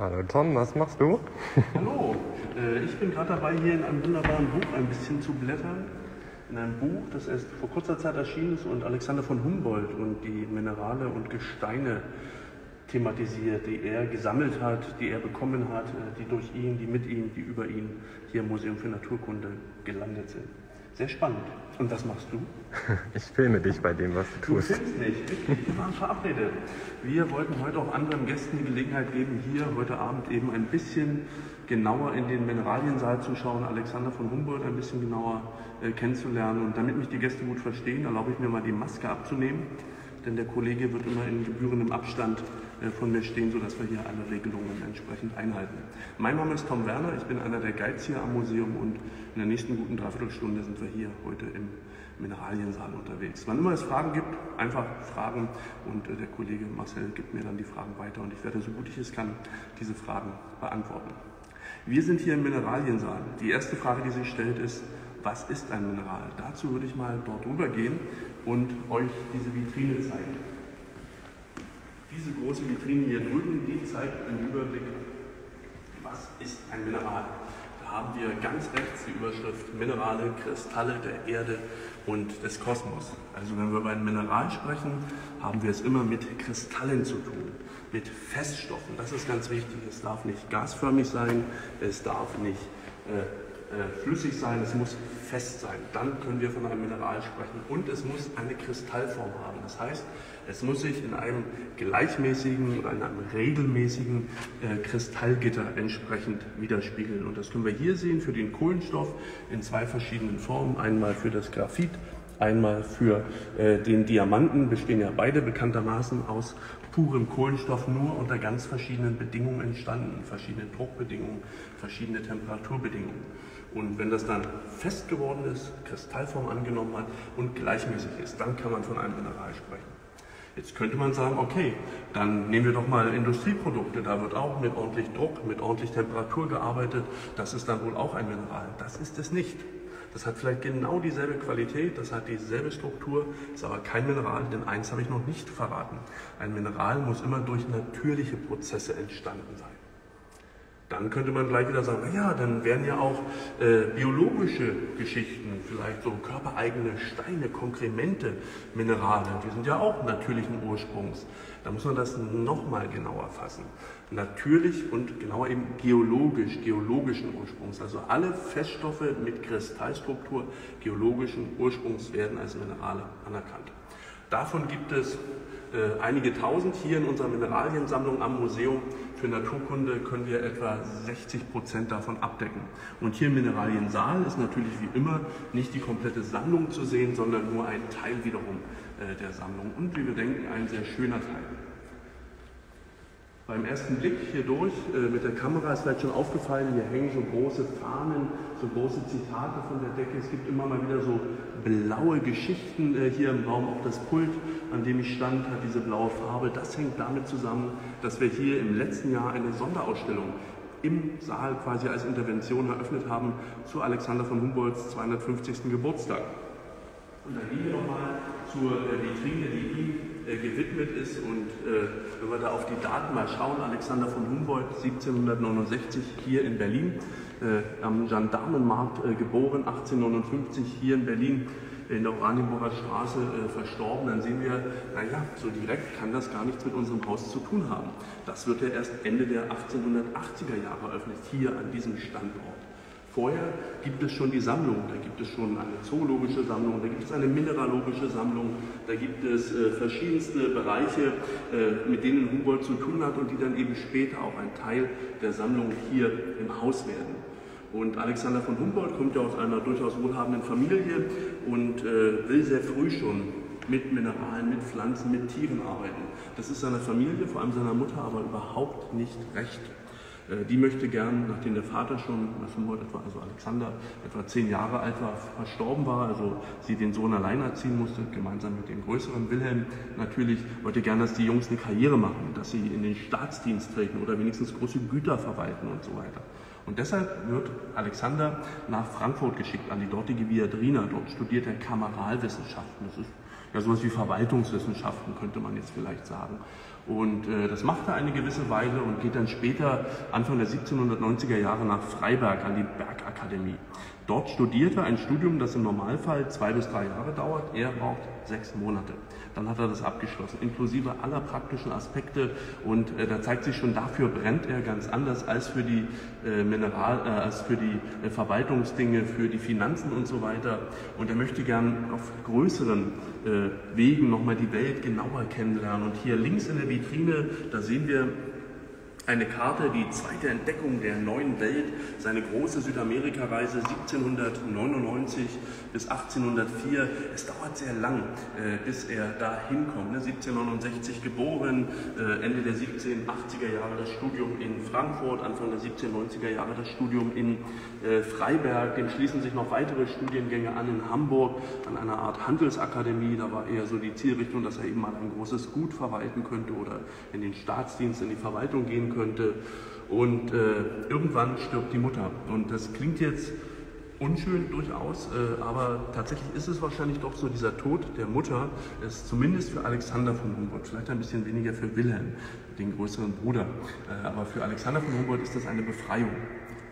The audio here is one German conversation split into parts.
Hallo Tom, was machst du? Hallo, äh, ich bin gerade dabei, hier in einem wunderbaren Buch ein bisschen zu blättern. In einem Buch, das erst vor kurzer Zeit erschienen ist und Alexander von Humboldt und die Minerale und Gesteine thematisiert, die er gesammelt hat, die er bekommen hat, äh, die durch ihn, die mit ihm, die über ihn hier im Museum für Naturkunde gelandet sind. Sehr spannend. Und was machst du? Ich filme dich bei dem, was du tust. Du filmst nicht. Wir waren verabredet. Wir wollten heute auch anderen Gästen die Gelegenheit geben, hier heute Abend eben ein bisschen genauer in den Mineraliensaal zu schauen, Alexander von Humboldt ein bisschen genauer äh, kennenzulernen. Und damit mich die Gäste gut verstehen, erlaube ich mir mal die Maske abzunehmen denn der Kollege wird immer in gebührendem Abstand von mir stehen, sodass wir hier alle Regelungen entsprechend einhalten. Mein Name ist Tom Werner, ich bin einer der Guides hier am Museum und in der nächsten guten Dreiviertelstunde sind wir hier heute im Mineraliensaal unterwegs. Wann immer es Fragen gibt, einfach fragen und äh, der Kollege Marcel gibt mir dann die Fragen weiter und ich werde so gut ich es kann diese Fragen beantworten. Wir sind hier im Mineraliensaal. Die erste Frage, die sich stellt, ist, was ist ein Mineral? Dazu würde ich mal dort rübergehen und euch diese Vitrine zeigen. Diese große Vitrine hier drüben, die zeigt einen Überblick, was ist ein Mineral. Da haben wir ganz rechts die Überschrift Minerale, Kristalle der Erde und des Kosmos. Also wenn wir über ein Mineral sprechen, haben wir es immer mit Kristallen zu tun, mit Feststoffen. Das ist ganz wichtig. Es darf nicht gasförmig sein, es darf nicht äh, äh, flüssig sein, es muss fest sein. Dann können wir von einem Mineral sprechen. Und es muss eine Kristallform haben. Das heißt, es muss sich in einem gleichmäßigen oder in einem regelmäßigen äh, Kristallgitter entsprechend widerspiegeln. Und das können wir hier sehen für den Kohlenstoff in zwei verschiedenen Formen. Einmal für das Graphit, einmal für äh, den Diamanten. Bestehen ja beide bekanntermaßen aus purem Kohlenstoff nur unter ganz verschiedenen Bedingungen entstanden, verschiedene Druckbedingungen, verschiedene Temperaturbedingungen. Und wenn das dann fest geworden ist, Kristallform angenommen hat und gleichmäßig ist, dann kann man von einem Mineral sprechen. Jetzt könnte man sagen, okay, dann nehmen wir doch mal Industrieprodukte, da wird auch mit ordentlich Druck, mit ordentlich Temperatur gearbeitet, das ist dann wohl auch ein Mineral. Das ist es nicht. Das hat vielleicht genau dieselbe Qualität, das hat dieselbe Struktur, ist aber kein Mineral, denn eins habe ich noch nicht verraten. Ein Mineral muss immer durch natürliche Prozesse entstanden sein. Dann könnte man gleich wieder sagen, naja, dann wären ja auch äh, biologische Geschichten, vielleicht so körpereigene Steine, Konkremente, Minerale, die sind ja auch natürlichen Ursprungs. Da muss man das nochmal genauer fassen. Natürlich und genauer eben geologisch, geologischen Ursprungs. Also alle Feststoffe mit Kristallstruktur geologischen Ursprungs werden als Minerale anerkannt. Davon gibt es äh, einige tausend hier in unserer Mineraliensammlung am Museum für Naturkunde können wir etwa 60 Prozent davon abdecken. Und hier im Mineraliensaal ist natürlich wie immer nicht die komplette Sammlung zu sehen, sondern nur ein Teil wiederum äh, der Sammlung. Und wie wir denken, ein sehr schöner Teil. Beim ersten Blick hier durch äh, mit der Kamera ist vielleicht schon aufgefallen, hier hängen so große Fahnen, so große Zitate von der Decke. Es gibt immer mal wieder so blaue Geschichten äh, hier im Raum. Auch das Pult, an dem ich stand, hat diese blaue Farbe. Das hängt damit zusammen, dass wir hier im letzten Jahr eine Sonderausstellung im Saal quasi als Intervention eröffnet haben zu Alexander von Humboldts 250. Geburtstag. Und dann gehen wir nochmal zur äh, Vitrine, die äh, gewidmet ist. Und äh, wenn wir da auf die Daten mal schauen, Alexander von Humboldt, 1769 hier in Berlin, äh, am Gendarmenmarkt äh, geboren, 1859 hier in Berlin in der Oranienburger Straße äh, verstorben, dann sehen wir, naja, so direkt kann das gar nichts mit unserem Haus zu tun haben. Das wird ja erst Ende der 1880er Jahre eröffnet, hier an diesem Standort. Vorher gibt es schon die Sammlung, da gibt es schon eine zoologische Sammlung, da gibt es eine mineralogische Sammlung, da gibt es äh, verschiedenste Bereiche, äh, mit denen Humboldt zu tun hat und die dann eben später auch ein Teil der Sammlung hier im Haus werden. Und Alexander von Humboldt kommt ja aus einer durchaus wohlhabenden Familie und äh, will sehr früh schon mit Mineralen, mit Pflanzen, mit Tieren arbeiten. Das ist seiner Familie, vor allem seiner Mutter, aber überhaupt nicht recht. Äh, die möchte gern, nachdem der Vater schon, also Alexander, etwa zehn Jahre alt war, verstorben war, also sie den Sohn allein erziehen musste, gemeinsam mit dem größeren Wilhelm natürlich, wollte gern, dass die Jungs eine Karriere machen, dass sie in den Staatsdienst treten oder wenigstens große Güter verwalten und so weiter. Und deshalb wird Alexander nach Frankfurt geschickt, an die dortige Viadrina. Dort studiert er Kameralwissenschaften. Das ist ja sowas wie Verwaltungswissenschaften, könnte man jetzt vielleicht sagen. Und äh, das macht er eine gewisse Weile und geht dann später, Anfang der 1790er Jahre, nach Freiberg an die Bergakademie. Dort studiert er ein Studium, das im Normalfall zwei bis drei Jahre dauert. Er braucht sechs Monate. Dann hat er das abgeschlossen, inklusive aller praktischen Aspekte. Und äh, da zeigt sich schon, dafür brennt er ganz anders als für die äh, Mineral, äh, als für die äh, Verwaltungsdinge, für die Finanzen und so weiter. Und er möchte gern auf größeren äh, Wegen nochmal die Welt genauer kennenlernen. Und hier links in der Vitrine, da sehen wir eine Karte, die zweite Entdeckung der neuen Welt, seine große Südamerika-Reise 1799 bis 1804. Es dauert sehr lang, äh, bis er da hinkommt. Ne? 1769 geboren, äh, Ende der 1780er Jahre das Studium in Frankfurt, Anfang der 1790er Jahre das Studium in äh, Freiberg. Dem schließen sich noch weitere Studiengänge an in Hamburg, an einer Art Handelsakademie. Da war eher so die Zielrichtung, dass er eben mal ein großes Gut verwalten könnte oder in den Staatsdienst, in die Verwaltung gehen könnte könnte. Und äh, irgendwann stirbt die Mutter. Und das klingt jetzt unschön durchaus, äh, aber tatsächlich ist es wahrscheinlich doch so, dieser Tod der Mutter ist zumindest für Alexander von Humboldt, vielleicht ein bisschen weniger für Wilhelm, den größeren Bruder, äh, aber für Alexander von Humboldt ist das eine Befreiung.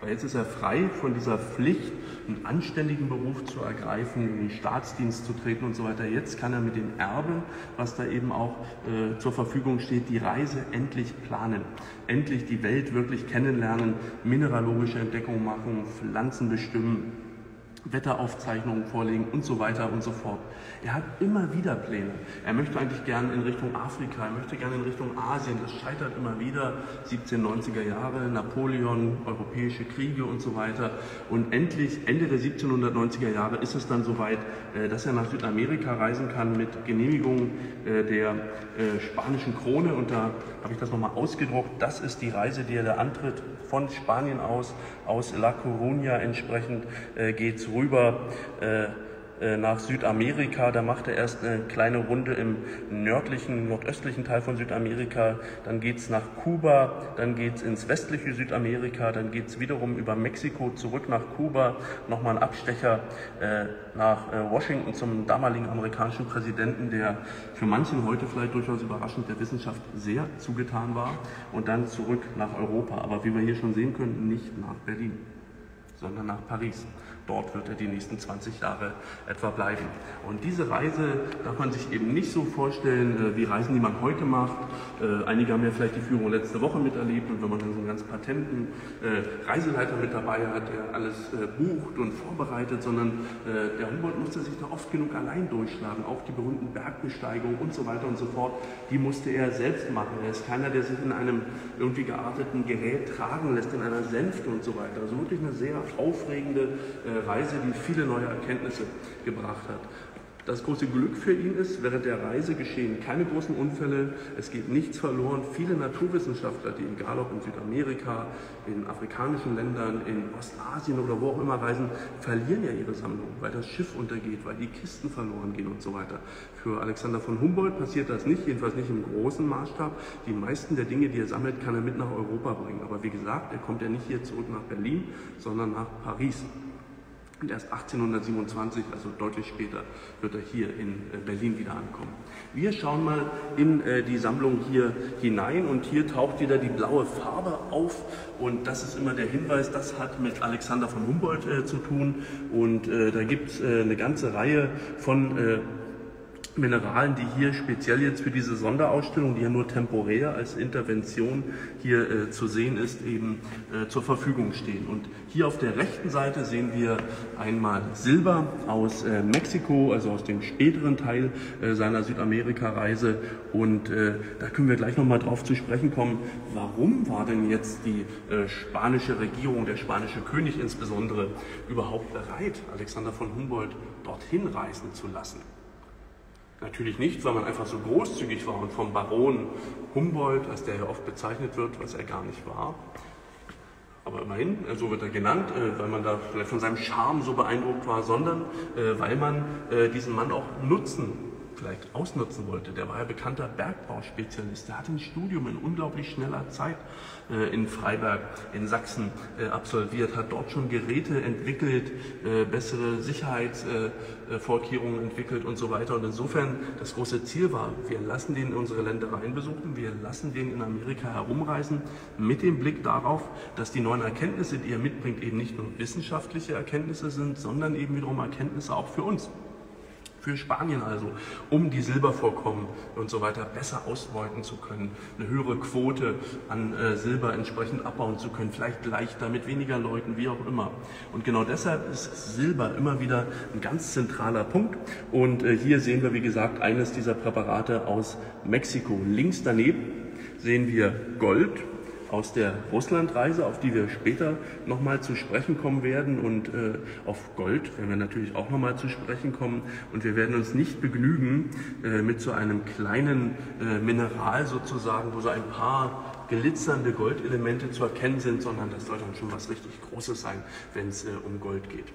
Weil jetzt ist er frei von dieser Pflicht, einen anständigen Beruf zu ergreifen, in den Staatsdienst zu treten und so weiter. Jetzt kann er mit dem Erbe, was da eben auch äh, zur Verfügung steht, die Reise endlich planen. Endlich die Welt wirklich kennenlernen, mineralogische Entdeckungen machen, Pflanzen bestimmen, Wetteraufzeichnungen vorlegen und so weiter und so fort. Er hat immer wieder Pläne. Er möchte eigentlich gerne in Richtung Afrika, er möchte gerne in Richtung Asien. Das scheitert immer wieder. 1790er Jahre, Napoleon, europäische Kriege und so weiter. Und endlich, Ende der 1790er Jahre, ist es dann soweit, äh, dass er nach Südamerika reisen kann mit Genehmigung äh, der äh, spanischen Krone. Und da habe ich das nochmal ausgedruckt. Das ist die Reise, die er da antritt von Spanien aus, aus La Coruña entsprechend geht es rüber äh, nach Südamerika. Da macht er erst eine kleine Runde im nördlichen, nordöstlichen Teil von Südamerika. Dann geht es nach Kuba, dann geht es ins westliche Südamerika, dann geht es wiederum über Mexiko zurück nach Kuba. Nochmal ein Abstecher äh, nach äh, Washington zum damaligen amerikanischen Präsidenten, der für manchen heute vielleicht durchaus überraschend der Wissenschaft sehr zugetan war. Und dann zurück nach Europa. Aber wie wir hier schon sehen können, nicht nach Berlin, sondern nach Paris. Dort wird er die nächsten 20 Jahre etwa bleiben. Und diese Reise darf man sich eben nicht so vorstellen, äh, wie Reisen, die man heute macht. Äh, einige haben ja vielleicht die Führung letzte Woche miterlebt und wenn man dann so einen ganz patenten äh, Reiseleiter mit dabei hat, der alles bucht und vorbereitet, sondern der Humboldt musste sich da oft genug allein durchschlagen. Auch die berühmten Bergbesteigungen und so weiter und so fort, die musste er selbst machen. Er ist keiner, der sich in einem irgendwie gearteten Gerät tragen lässt, in einer Sänfte und so weiter. Also wirklich eine sehr aufregende Reise, die viele neue Erkenntnisse gebracht hat. Das große Glück für ihn ist, während der Reise geschehen keine großen Unfälle, es geht nichts verloren. Viele Naturwissenschaftler, die egal ob in Südamerika, in afrikanischen Ländern, in Ostasien oder wo auch immer reisen, verlieren ja ihre Sammlung, weil das Schiff untergeht, weil die Kisten verloren gehen und so weiter. Für Alexander von Humboldt passiert das nicht, jedenfalls nicht im großen Maßstab. Die meisten der Dinge, die er sammelt, kann er mit nach Europa bringen. Aber wie gesagt, er kommt ja nicht hier zurück nach Berlin, sondern nach Paris. Und erst 1827, also deutlich später, wird er hier in äh, Berlin wieder ankommen. Wir schauen mal in äh, die Sammlung hier hinein und hier taucht wieder die blaue Farbe auf und das ist immer der Hinweis, das hat mit Alexander von Humboldt äh, zu tun und da gibt es eine ganze Reihe von Mineralen, die hier speziell jetzt für diese Sonderausstellung, die ja nur temporär als Intervention hier äh, zu sehen ist, eben äh, zur Verfügung stehen. Und hier auf der rechten Seite sehen wir einmal Silber aus äh, Mexiko, also aus dem späteren Teil äh, seiner Südamerika-Reise. Und äh, da können wir gleich nochmal drauf zu sprechen kommen, warum war denn jetzt die äh, spanische Regierung, der spanische König insbesondere, überhaupt bereit, Alexander von Humboldt dorthin reisen zu lassen? Natürlich nicht, weil man einfach so großzügig war und vom Baron Humboldt, als der ja oft bezeichnet wird, was er gar nicht war. Aber immerhin, äh, so wird er genannt, äh, weil man da vielleicht von seinem Charme so beeindruckt war, sondern äh, weil man diesen Mann auch nutzen vielleicht ausnutzen wollte, der war ja bekannter Bergbauspezialist, der hatte ein Studium in unglaublich schneller Zeit in Freiberg in Sachsen äh, absolviert, hat dort schon Geräte entwickelt, äh, bessere Sicherheitsvorkehrungen entwickelt und so weiter. Und insofern das große Ziel war, wir lassen den in unsere Ländereien besuchen, wir lassen den in Amerika herumreisen, mit dem Blick darauf, dass die neuen Erkenntnisse, die er mitbringt, eben nicht nur wissenschaftliche Erkenntnisse sind, sondern eben wiederum Erkenntnisse auch für uns für Spanien also, um die Silbervorkommen und so weiter besser ausbeuten zu können, eine höhere Quote an äh, Silber entsprechend abbauen zu können, vielleicht leichter mit weniger Leuten, wie auch immer. Und genau deshalb ist Silber immer wieder ein ganz zentraler Punkt. Und äh, hier sehen wir, wie gesagt, eines dieser Präparate aus Mexiko. Links daneben sehen wir Gold, aus der Russlandreise, auf die wir später nochmal zu sprechen kommen werden. Und äh, auf Gold werden wir natürlich auch nochmal zu sprechen kommen. Und wir werden uns nicht begnügen äh, mit so einem kleinen äh, Mineral sozusagen, wo so ein paar glitzernde Goldelemente zu erkennen sind, sondern das soll dann schon was richtig Großes sein, wenn es äh, um Gold geht.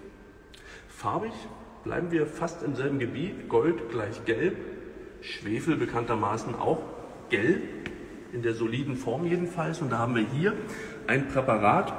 Farbig bleiben wir fast im selben Gebiet. Gold gleich gelb, Schwefel bekanntermaßen auch gelb in der soliden Form jedenfalls. Und da haben wir hier ein Präparat,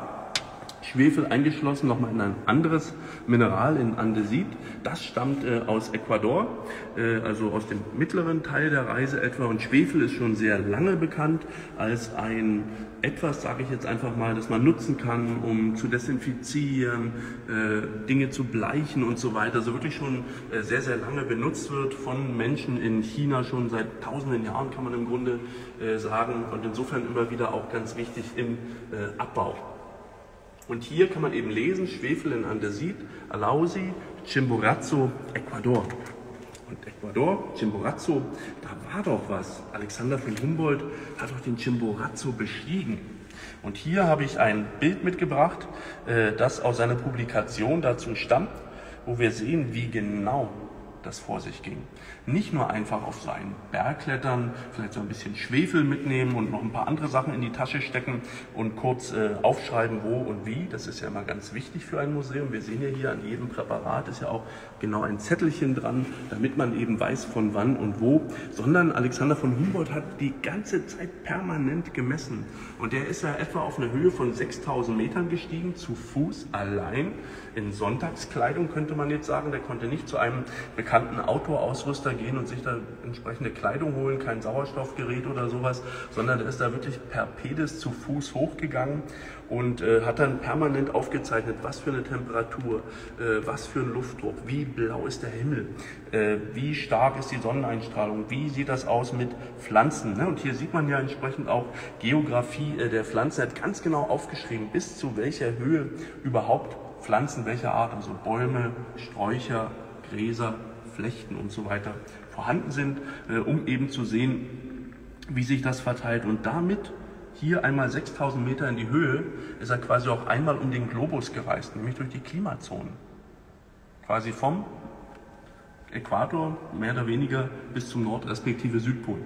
Schwefel eingeschlossen, nochmal in ein anderes Mineral, in Andesit. Das stammt äh, aus Ecuador, äh, also aus dem mittleren Teil der Reise etwa. Und Schwefel ist schon sehr lange bekannt als ein etwas, sage ich jetzt einfach mal, das man nutzen kann, um zu desinfizieren, äh, Dinge zu bleichen und so weiter. Also wirklich schon äh, sehr, sehr lange benutzt wird von Menschen in China schon seit tausenden Jahren, kann man im Grunde äh, sagen. Und insofern immer wieder auch ganz wichtig im äh, Abbau. Und hier kann man eben lesen, Schwefel in Andesit, Alausi, Chimborazo, Ecuador. Und Ecuador, Chimborazo, da war doch was. Alexander von Humboldt hat doch den Chimborazo bestiegen. Und hier habe ich ein Bild mitgebracht, äh, das aus seiner Publikation dazu stammt, wo wir sehen, wie genau das vor sich ging. Nicht nur einfach auf so einen Berg klettern, vielleicht so ein bisschen Schwefel mitnehmen und noch ein paar andere Sachen in die Tasche stecken und kurz äh, aufschreiben, wo und wie. Das ist ja immer ganz wichtig für ein Museum. Wir sehen ja hier an jedem Präparat ist ja auch genau ein Zettelchen dran, damit man eben weiß, von wann und wo. Sondern Alexander von Humboldt hat die ganze Zeit permanent gemessen. Und er ist ja etwa auf eine Höhe von 6000 Metern gestiegen, zu Fuß allein, in Sonntagskleidung könnte man jetzt sagen. Der konnte nicht zu einem bekannten Outdoor-Ausrüster gehen und sich da entsprechende Kleidung holen, kein Sauerstoffgerät oder sowas, sondern er ist da wirklich per Pedis zu Fuß hochgegangen und äh, hat dann permanent aufgezeichnet, was für eine Temperatur, äh, was für ein Luftdruck, wie blau ist der Himmel, äh, wie stark ist die Sonneneinstrahlung, wie sieht das aus mit Pflanzen. Ne? Und hier sieht man ja entsprechend auch Geografie äh, der Pflanzen. Er hat ganz genau aufgeschrieben, bis zu welcher Höhe überhaupt Pflanzen welcher Art, also Bäume, Sträucher, Gräser, Flechten und so weiter vorhanden sind, äh, um eben zu sehen, wie sich das verteilt. Und damit hier einmal 6000 Meter in die Höhe ist er quasi auch einmal um den Globus gereist, nämlich durch die Klimazonen. Quasi vom Äquator mehr oder weniger bis zum Nord- respektive Südpol.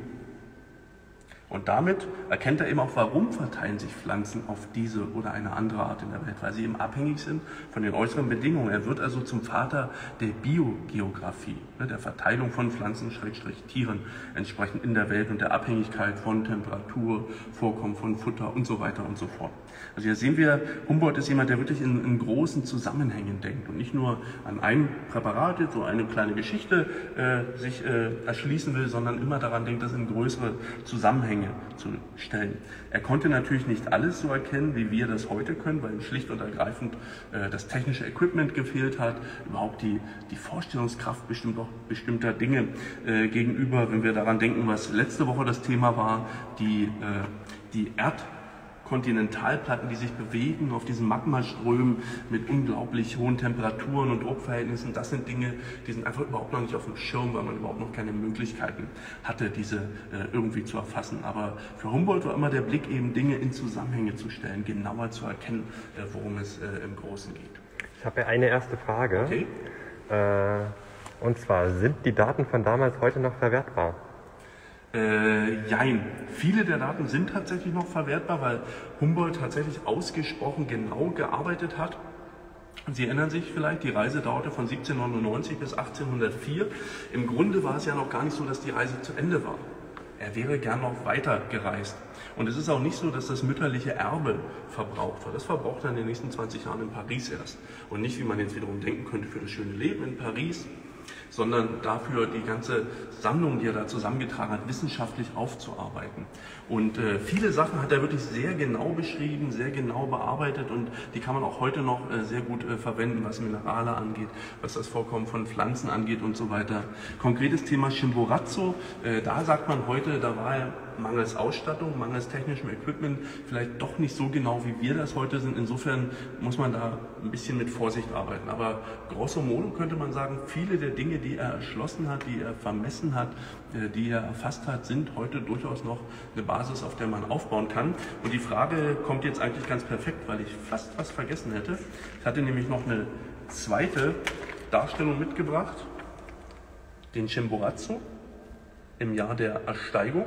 Und damit erkennt er eben auch, warum verteilen sich Pflanzen auf diese oder eine andere Art in der Welt, weil sie eben abhängig sind von den äußeren Bedingungen. Er wird also zum Vater der Biogeografie, ne, der Verteilung von Pflanzen, Schrägstrich Tieren entsprechend in der Welt und der Abhängigkeit von Temperatur, Vorkommen von Futter und so weiter und so fort. Also hier sehen wir, Humboldt ist jemand, der wirklich in, in großen Zusammenhängen denkt und nicht nur an einem Präparat, so eine kleine Geschichte äh, sich äh, erschließen will, sondern immer daran denkt, das in größere Zusammenhänge Zusammenhänge zu stellen. Er konnte natürlich nicht alles so erkennen, wie wir das heute können, weil ihm schlicht und ergreifend äh, das technische Equipment gefehlt hat, überhaupt die, die Vorstellungskraft bestimmt auch bestimmter Dinge äh, gegenüber, wenn wir daran denken, was letzte Woche das Thema war, die, äh, die Erd Kontinentalplatten, die sich bewegen auf diesen Magmaströmen mit unglaublich hohen Temperaturen und Druckverhältnissen. Das sind Dinge, die sind einfach überhaupt noch nicht auf dem Schirm, weil man überhaupt noch keine Möglichkeiten hatte, diese äh, irgendwie zu erfassen. Aber für Humboldt war immer der Blick eben Dinge in Zusammenhänge zu stellen, genauer zu erkennen, äh, worum es äh, im Großen geht. Ich habe ja eine erste Frage. Okay. Äh, und zwar, sind die Daten von damals heute noch verwertbar? Äh, jein. Viele der Daten sind tatsächlich noch verwertbar, weil Humboldt tatsächlich ausgesprochen genau gearbeitet hat. Sie erinnern sich vielleicht, die Reise dauerte von 1799 bis 1804. Im Grunde war es ja noch gar nicht so, dass die Reise zu Ende war. Er wäre gern noch weiter gereist. Und es ist auch nicht so, dass das mütterliche Erbe verbraucht war. Das verbraucht er in den nächsten 20 Jahren in Paris erst. Und nicht, wie man jetzt wiederum denken könnte, für das schöne Leben in Paris, sondern dafür die ganze Sammlung, die er da zusammengetragen hat, wissenschaftlich aufzuarbeiten. Und äh, viele Sachen hat er wirklich sehr genau beschrieben, sehr genau bearbeitet und die kann man auch heute noch äh, sehr gut äh, verwenden, was Minerale angeht, was das Vorkommen von Pflanzen angeht und so weiter. Konkretes Thema Chimborazo, äh, da sagt man heute, da war er mangels Ausstattung, mangels technischem Equipment vielleicht doch nicht so genau, wie wir das heute sind. Insofern muss man da ein bisschen mit Vorsicht arbeiten. Aber grosso modo könnte man sagen, viele der Dinge, die er erschlossen hat, die er vermessen hat, äh, die er erfasst hat, sind heute durchaus noch eine Basis, auf der man aufbauen kann. Und die Frage kommt jetzt eigentlich ganz perfekt, weil ich fast was vergessen hätte. Ich hatte nämlich noch eine zweite Darstellung mitgebracht, den Chimborazo im Jahr der Ersteigung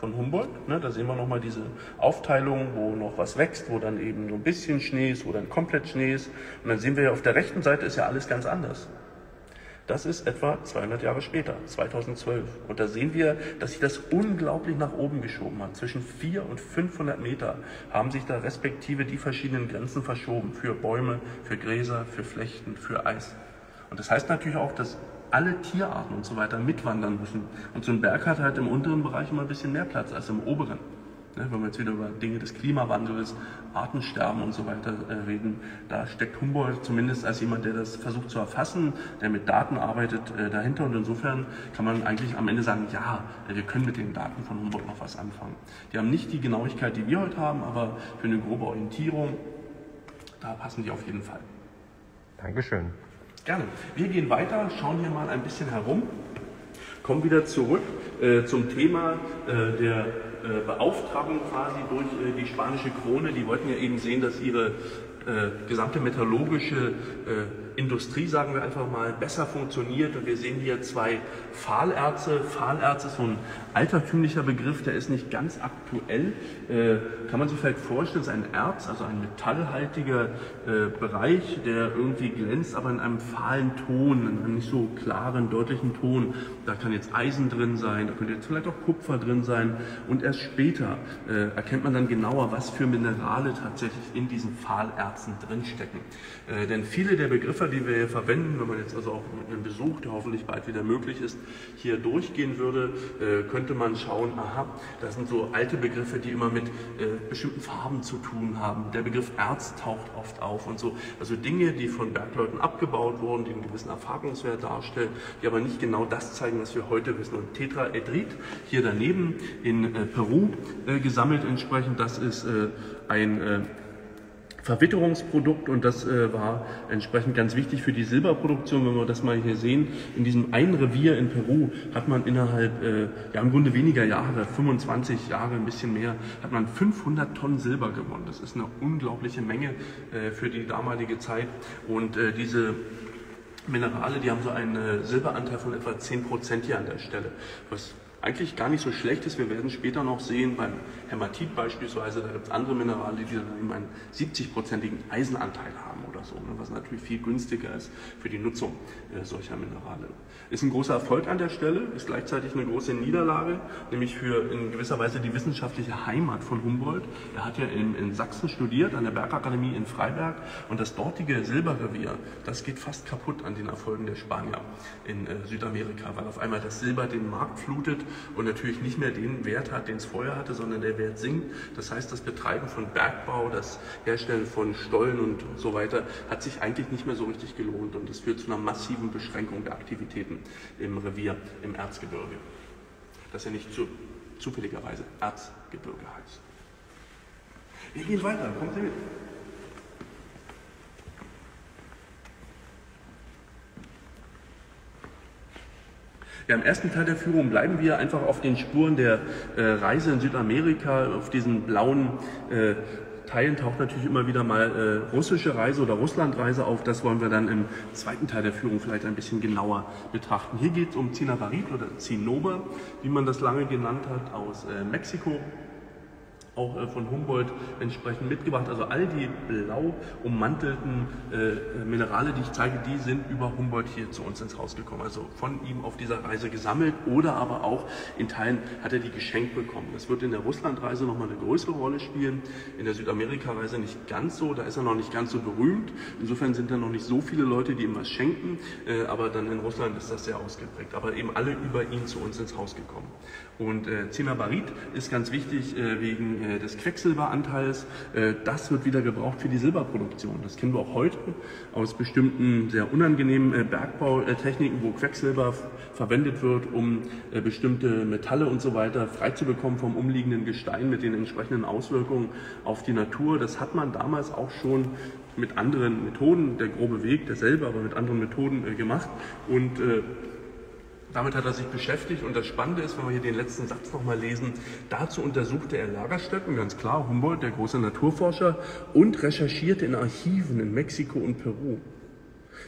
von Humboldt. Ne, da sehen wir nochmal diese Aufteilung, wo noch was wächst, wo dann eben so ein bisschen Schnee ist, wo dann komplett Schnee ist. Und dann sehen wir ja auf der rechten Seite ist ja alles ganz anders. Das ist etwa 200 Jahre später, 2012. Und da sehen wir, dass sich das unglaublich nach oben geschoben hat. Zwischen 400 und 500 Meter haben sich da respektive die verschiedenen Grenzen verschoben. Für Bäume, für Gräser, für Flechten, für Eis. Und das heißt natürlich auch, dass alle Tierarten und so weiter mitwandern müssen. Und so ein Berg hat halt im unteren Bereich immer ein bisschen mehr Platz als im oberen. Ne, wenn wir jetzt wieder über Dinge des Klimawandels, Artensterben und so weiter äh, reden, da steckt Humboldt zumindest als jemand, der das versucht zu erfassen, der mit Daten arbeitet, äh, dahinter. Und insofern kann man eigentlich am Ende sagen, ja, wir können mit den Daten von Humboldt noch was anfangen. Die haben nicht die Genauigkeit, die wir heute haben, aber für eine grobe Orientierung, da passen die auf jeden Fall. Dankeschön. Gerne. Wir gehen weiter, schauen hier mal ein bisschen herum, kommen wieder zurück äh, zum Thema äh, der äh, Beauftragung quasi durch äh, die spanische Krone. Die wollten ja eben sehen, dass ihre äh, gesamte metallurgische Industrie, sagen wir einfach mal, besser funktioniert. Und wir sehen hier zwei Pfahlerze. Pfahlerze ist so ein altertümlicher Begriff, der ist nicht ganz aktuell. Äh, kann man sich vielleicht vorstellen, es ist ein Erz, also ein metallhaltiger äh, Bereich, der irgendwie glänzt, aber in einem fahlen Ton, in einem nicht so klaren, deutlichen Ton. Da kann jetzt Eisen drin sein, da könnte jetzt vielleicht auch Kupfer drin sein. Und erst später äh, erkennt man dann genauer, was für Minerale tatsächlich in diesen Pfahlerzen drinstecken. Äh, denn viele der Begriffe, die wir hier verwenden, wenn man jetzt also auch mit einem Besuch, der hoffentlich bald wieder möglich ist, hier durchgehen würde, äh, könnte man schauen, aha, das sind so alte Begriffe, die immer mit äh, bestimmten Farben zu tun haben. Der Begriff Erz taucht oft auf und so. Also Dinge, die von Bergleuten abgebaut wurden, die einen gewissen Erfahrungswert darstellen, die aber nicht genau das zeigen, was wir heute wissen. Und Tetraedrit hier daneben in äh, Peru gesammelt entsprechend, das ist ein Verwitterungsprodukt und das äh, war entsprechend ganz wichtig für die Silberproduktion. Wenn wir das mal hier sehen, in diesem einen Revier in Peru hat man innerhalb, äh, ja im Grunde weniger Jahre, 25 Jahre, ein bisschen mehr, hat man 500 Tonnen Silber gewonnen. Das ist eine unglaubliche Menge äh, für die damalige Zeit und äh, diese Minerale, die haben so einen äh, Silberanteil von etwa 10 Prozent hier an der Stelle, was eigentlich gar nicht so schlecht ist. Wir werden später noch sehen, beim Hämatit beispielsweise, da gibt es andere Minerale, die dann eben einen 70-prozentigen Eisenanteil haben oder so, ne, was natürlich viel günstiger ist für die Nutzung äh, solcher Minerale. Ist ein großer Erfolg an der Stelle, ist gleichzeitig eine große Niederlage, nämlich für in gewisser Weise die wissenschaftliche Heimat von Humboldt. Er hat ja in, in Sachsen studiert, an der Bergakademie in Freiberg und das dortige Silberrevier, das geht fast kaputt an den Erfolgen der Spanier in äh, Südamerika, weil auf einmal das Silber den Markt flutet und natürlich nicht mehr den Wert hat, den es vorher hatte, sondern der Wert sinkt. Das heißt, das Betreiben von Bergbau, das Herstellen von Stollen und so weiter hat sich eigentlich nicht mehr so richtig gelohnt und das führt zu einer massiven Beschränkung der Aktivitäten im Revier, im Erzgebirge. Das ja nicht zu, zufälligerweise Erzgebirge heißt. Wir gehen weiter, kommt Sie mit. Ja, Im ersten Teil der Führung bleiben wir einfach auf den Spuren der äh, Reise in Südamerika, auf diesen blauen äh, Teilen taucht natürlich immer wieder mal äh, russische Reise oder Russlandreise auf. Das wollen wir dann im zweiten Teil der Führung vielleicht ein bisschen genauer betrachten. Hier geht es um Zinnabarit oder Zinnober, wie man das lange genannt hat, aus äh, Mexiko. Auch äh, von Humboldt entsprechend mitgebracht. Also all die blau ummantelten äh, Minerale, die ich zeige, die sind über Humboldt hier zu uns ins Haus gekommen. Also von ihm auf dieser Reise gesammelt oder aber auch in Teilen hat er die geschenkt bekommen. Das wird in der Russlandreise nochmal eine größere Rolle spielen, in der Südamerika-Reise nicht ganz so, da ist er noch nicht ganz so berühmt. Insofern sind da noch nicht so viele Leute, die ihm was schenken, äh, aber dann in Russland ist das sehr ausgeprägt. Aber eben alle über ihn zu uns ins Haus gekommen. Und äh, Cinnabarit ist ganz wichtig äh, wegen äh, des Quecksilberanteils. Äh, das wird wieder gebraucht für die Silberproduktion. Das kennen wir auch heute aus bestimmten sehr unangenehmen äh, Bergbautechniken, wo Quecksilber verwendet wird, um bestimmte Metalle und so weiter freizubekommen vom umliegenden Gestein mit den entsprechenden Auswirkungen auf die Natur. Das hat man damals auch schon mit anderen Methoden, der grobe Weg derselbe, aber mit anderen Methoden gemacht. Und damit hat er sich beschäftigt und das Spannende ist, wenn wir hier den letzten Satz nochmal lesen, dazu untersuchte er Lagerstätten, ganz klar, Humboldt, der große Naturforscher, und recherchierte in Archiven in Mexiko und Peru.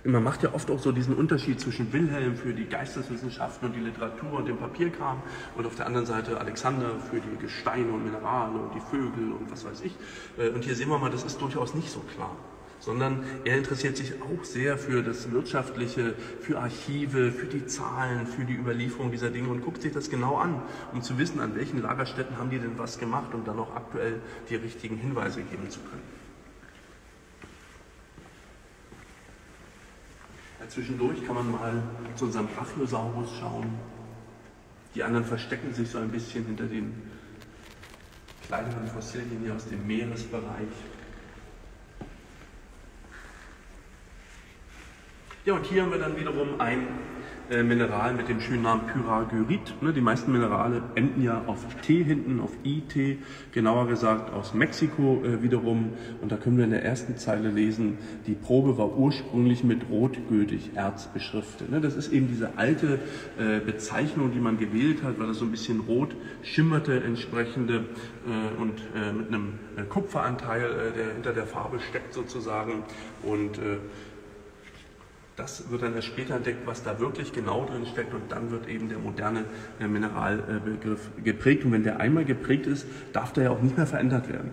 Man macht ja oft auch so diesen Unterschied zwischen Wilhelm für die Geisteswissenschaften und die Literatur und den Papierkram und auf der anderen Seite Alexander für die Gesteine und Minerale und die Vögel und was weiß ich. Äh, und hier sehen wir mal, das ist durchaus nicht so klar sondern er interessiert sich auch sehr für das Wirtschaftliche, für Archive, für die Zahlen, für die Überlieferung dieser Dinge und guckt sich das genau an, um zu wissen, an welchen Lagerstätten haben die denn was gemacht und dann auch aktuell die richtigen Hinweise geben zu können. Ja, zwischendurch kann man mal zu unserem Brachiosaurus schauen. Die anderen verstecken sich so ein bisschen hinter den kleineren Fossilien hier aus dem Meeresbereich. Ja, und hier haben wir dann wiederum ein äh, Mineral mit dem schönen Namen Pyragyrit. Ne, die meisten Minerale enden ja auf T hinten, auf IT, genauer gesagt aus Mexiko äh, wiederum. Und da können wir in der ersten Zeile lesen, die Probe war ursprünglich mit rotgültig Erz beschriftet. Ne, das ist eben diese alte äh, Bezeichnung, die man gewählt hat, weil das so ein bisschen rot schimmerte, entsprechende äh, und äh, mit einem äh, Kupferanteil, der hinter der Farbe steckt sozusagen. Und das wird dann erst später entdeckt, was da wirklich genau drin steckt und dann wird eben der moderne äh, Mineralbegriff geprägt. Und wenn der einmal geprägt ist, darf der ja auch nicht mehr verändert werden.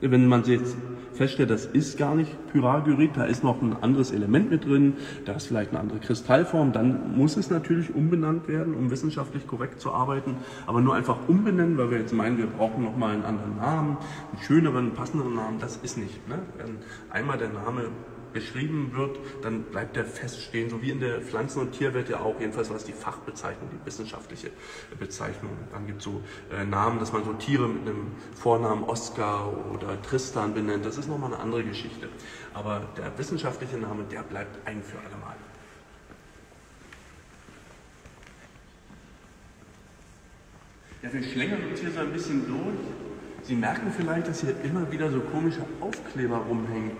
Wenn man jetzt feststellt, das ist gar nicht Pyragyrit, da ist noch ein anderes Element mit drin, da ist vielleicht eine andere Kristallform, dann muss es natürlich umbenannt werden, um wissenschaftlich korrekt zu arbeiten. Aber nur einfach umbenennen, weil wir jetzt meinen, wir brauchen nochmal einen anderen Namen, einen schöneren, passenderen Namen, das ist nicht. Ne? Wenn einmal der Name beschrieben wird, dann bleibt der feststehen, so wie in der Pflanzen- und Tierwelt ja auch, jedenfalls was die Fachbezeichnung, die wissenschaftliche Bezeichnung angibt. So äh, Namen, dass man so Tiere mit einem Vornamen Oscar oder Tristan benennt, das ist nochmal eine andere Geschichte. Aber der wissenschaftliche Name, der bleibt ein für alle Mal. Ja, wir schlängeln uns hier so ein bisschen durch. Sie merken vielleicht, dass hier immer wieder so komische Aufkleber rumhängen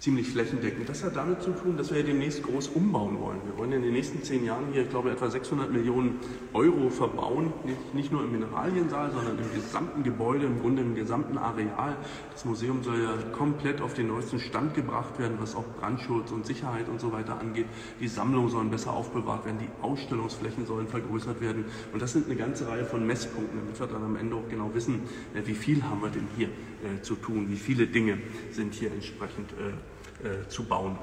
ziemlich flächendeckend. Das hat damit zu tun, dass wir demnächst groß umbauen wollen. Wir wollen in den nächsten zehn Jahren hier, ich glaube, etwa 600 Millionen Euro verbauen, nicht, nur im Mineraliensaal, sondern im gesamten Gebäude, im Grunde im gesamten Areal. Das Museum soll ja komplett auf den neuesten Stand gebracht werden, was auch Brandschutz und Sicherheit und so weiter angeht. Die Sammlungen sollen besser aufbewahrt werden, die Ausstellungsflächen sollen vergrößert werden. Und das sind eine ganze Reihe von Messpunkten, damit wir dann am Ende auch genau wissen, äh, wie viel haben wir denn hier äh, zu tun, wie viele Dinge sind hier entsprechend äh, äh, zu bauen.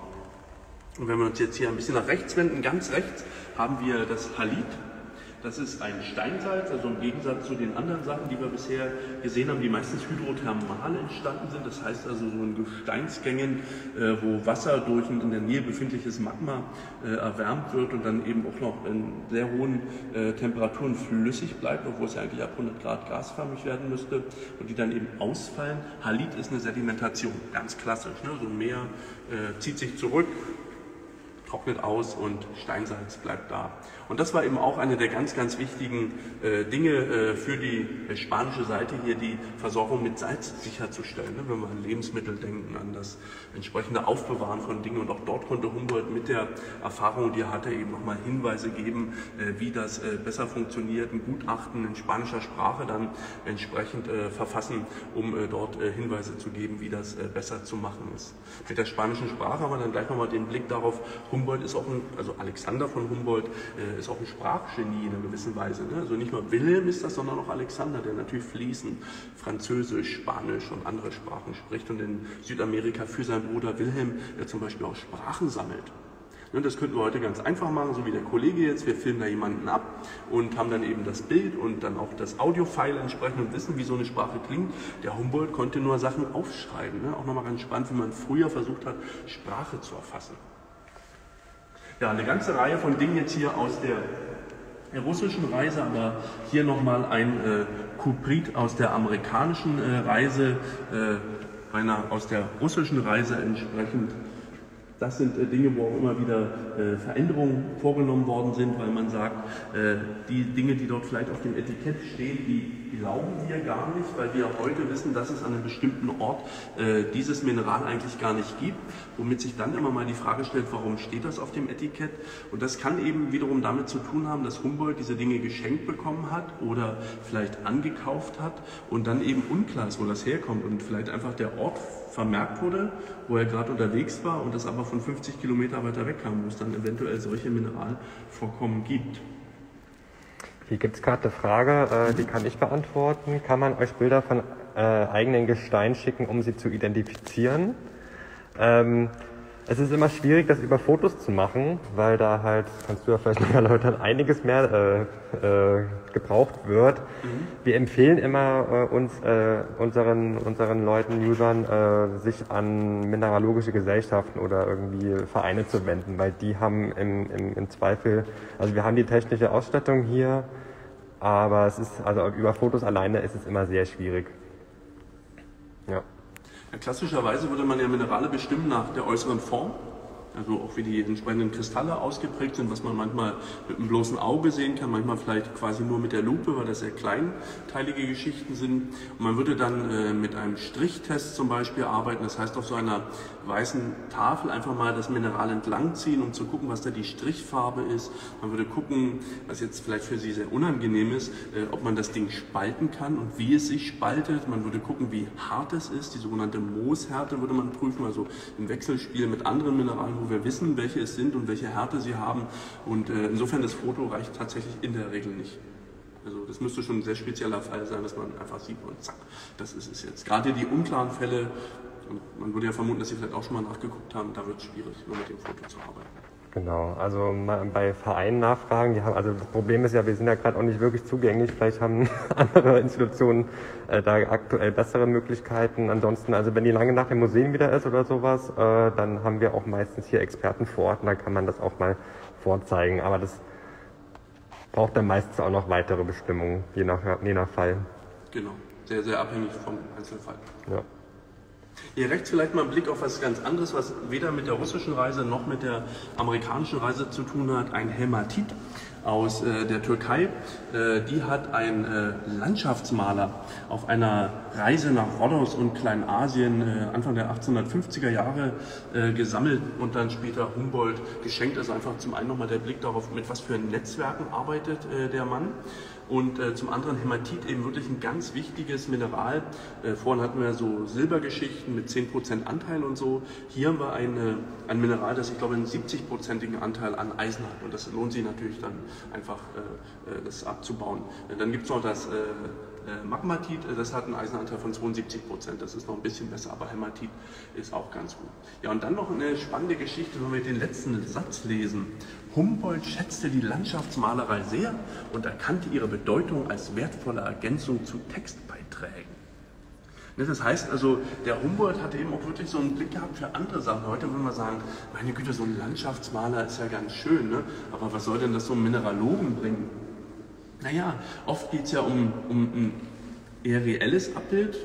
Und wenn wir uns jetzt hier ein bisschen nach rechts wenden, ganz rechts haben wir das Halit. Das ist ein Steinsalz, also im Gegensatz zu den anderen Sachen, die wir bisher gesehen haben, die meistens hydrothermal entstanden sind. Das heißt also so in Gesteinsgängen, äh, wo Wasser durch ein in der Nähe befindliches Magma äh, erwärmt wird und dann eben auch noch in sehr hohen äh, Temperaturen flüssig bleibt, obwohl es ja eigentlich ab 100 Grad gasförmig werden müsste und die dann eben ausfallen. Halit ist eine Sedimentation, ganz klassisch. Ne? So ein Meer äh, zieht sich zurück, trocknet aus und Steinsalz bleibt da. Und das war eben auch eine der ganz, ganz wichtigen äh, Dinge äh, für die äh, spanische Seite hier, die Versorgung mit Salz sicherzustellen. Ne? Wenn wir an Lebensmittel denken, an das entsprechende Aufbewahren von Dingen. Und auch dort konnte Humboldt mit der Erfahrung, die er hatte, eben nochmal Hinweise geben, äh, wie das äh, besser funktioniert, ein Gutachten in spanischer Sprache dann entsprechend äh, verfassen, um dort Hinweise zu geben, wie das besser zu machen ist. Mit der spanischen Sprache haben wir dann gleich nochmal den Blick darauf, Humboldt ist auch ein, also Alexander von Humboldt äh, ist auch ein Sprachgenie in einer gewissen Weise. Ne? Also nicht nur Wilhelm ist das, sondern auch Alexander, der natürlich fließend Französisch, Spanisch und andere Sprachen spricht und in Südamerika für seinen Bruder Wilhelm, der zum Beispiel auch Sprachen sammelt. Ne, das könnten wir heute ganz einfach machen, so wie der Kollege jetzt. Wir filmen da jemanden ab und haben dann eben das Bild und dann auch das Audio-File entsprechend und wissen, wie so eine Sprache klingt. Der Humboldt konnte nur Sachen aufschreiben. Ne? Auch nochmal ganz spannend, wie man früher versucht hat, Sprache zu erfassen. Ja, eine ganze Reihe von Dingen jetzt hier aus der, der russischen Reise, aber hier nochmal ein äh, Kuprit aus der amerikanischen äh, Reise, äh, einer aus der russischen Reise entsprechend. Das sind äh, Dinge, wo auch immer wieder äh, Veränderungen vorgenommen worden sind, weil man sagt, äh, die Dinge, die dort vielleicht auf dem Etikett stehen, die glauben wir gar nicht, weil wir heute wissen, dass es an einem bestimmten Ort äh, dieses Mineral eigentlich gar nicht gibt, womit sich dann immer mal die Frage stellt, warum steht das auf dem Etikett? Und das kann eben wiederum damit zu tun haben, dass Humboldt diese Dinge geschenkt bekommen hat oder vielleicht angekauft hat und dann eben unklar ist, wo das herkommt und vielleicht einfach der Ort vermerkt wurde, wo er gerade unterwegs war und das aber von 50 Kilometer weiter weg kam, wo es dann eventuell solche Mineralvorkommen gibt. Hier gibt es gerade eine Frage, äh, die kann ich beantworten. Kann man euch Bilder von äh, eigenen Gestein schicken, um sie zu identifizieren? Ähm, es ist immer schwierig, das über Fotos zu machen, weil da halt, kannst du ja vielleicht noch erläutern, einiges mehr äh, äh, gebraucht wird. Mhm. Wir empfehlen immer äh, uns, äh, unseren, unseren Leuten, Usern, äh, sich an mineralogische Gesellschaften oder irgendwie Vereine zu wenden, weil die haben im, im, im Zweifel, also wir haben die technische Ausstattung hier, aber es ist, also über Fotos alleine ist es immer sehr schwierig. Ja. Ja, klassischerweise würde man ja Minerale bestimmen nach der äußeren Form, also auch wie die entsprechenden Kristalle ausgeprägt sind, was man manchmal mit dem bloßen Auge sehen kann, manchmal vielleicht quasi nur mit der Lupe, weil das sehr kleinteilige Geschichten sind. Und man würde dann äh, mit einem Strichtest zum Beispiel arbeiten, das heißt auf so einer weißen Tafel einfach mal das Mineral entlang ziehen, um zu gucken, was da die Strichfarbe ist. Man würde gucken, was jetzt vielleicht für Sie sehr unangenehm ist, äh, ob man das Ding spalten kann und wie es sich spaltet. Man würde gucken, wie hart es ist. Die sogenannte Mooshärte würde man prüfen, also im Wechselspiel mit anderen Mineralen, wo wir wissen, welche es sind und welche Härte sie haben. Und äh, insofern das Foto reicht tatsächlich in der Regel nicht. Also das müsste schon ein sehr spezieller Fall sein, dass man einfach sieht und zack, das ist es jetzt. Gerade die unklaren Fälle, und man würde ja vermuten, dass Sie vielleicht auch schon mal nachgeguckt haben, da wird es schwierig, nur mit dem Foto zu arbeiten. Genau, also bei Vereinen nachfragen, die haben, also das Problem ist ja, wir sind ja gerade auch nicht wirklich zugänglich, vielleicht haben andere Institutionen äh, da aktuell bessere Möglichkeiten. Ansonsten, also wenn die lange nach dem Museum wieder ist oder sowas, äh, dann haben wir auch meistens hier Experten vor Ort und dann kann man das auch mal vorzeigen. Aber das braucht dann meistens auch noch weitere Bestimmungen, je nach, je nach Fall. Genau, sehr, sehr abhängig vom Einzelfall. Ja. Hier rechts vielleicht mal ein Blick auf was ganz anderes, was weder mit der russischen Reise noch mit der amerikanischen Reise zu tun hat. Ein Hämatit aus äh, der Türkei. Äh, die hat ein äh, Landschaftsmaler auf einer Reise nach Rhodos und Kleinasien äh, Anfang der 1850er Jahre äh, gesammelt und dann später Humboldt geschenkt. Also einfach zum einen nochmal der Blick darauf, mit was für Netzwerken arbeitet äh, der Mann und äh, zum anderen Hämatit eben wirklich ein ganz wichtiges Mineral. Äh, vorhin hatten wir so Silbergeschichten mit 10% Anteil und so. Hier haben wir eine, ein Mineral, das ich glaube einen 70-prozentigen Anteil an Eisen hat und das lohnt sich natürlich dann einfach äh, äh das abzubauen. Äh, dann gibt es noch das äh, Magmatit, das hat einen Eisenanteil von 72 Prozent, das ist noch ein bisschen besser, aber Hämatit ist auch ganz gut. Ja, und dann noch eine spannende Geschichte, wenn wir den letzten Satz lesen. Humboldt schätzte die Landschaftsmalerei sehr und erkannte ihre Bedeutung als wertvolle Ergänzung zu Textbeiträgen. Ne, das heißt also, der Humboldt hatte eben auch wirklich so einen Blick gehabt für andere Sachen. Heute würden wir sagen, meine Güte, so ein Landschaftsmaler ist ja ganz schön, ne? aber was soll denn das so einem Mineralogen bringen? Naja, oft geht es ja um, um ein eher reelles Abbild.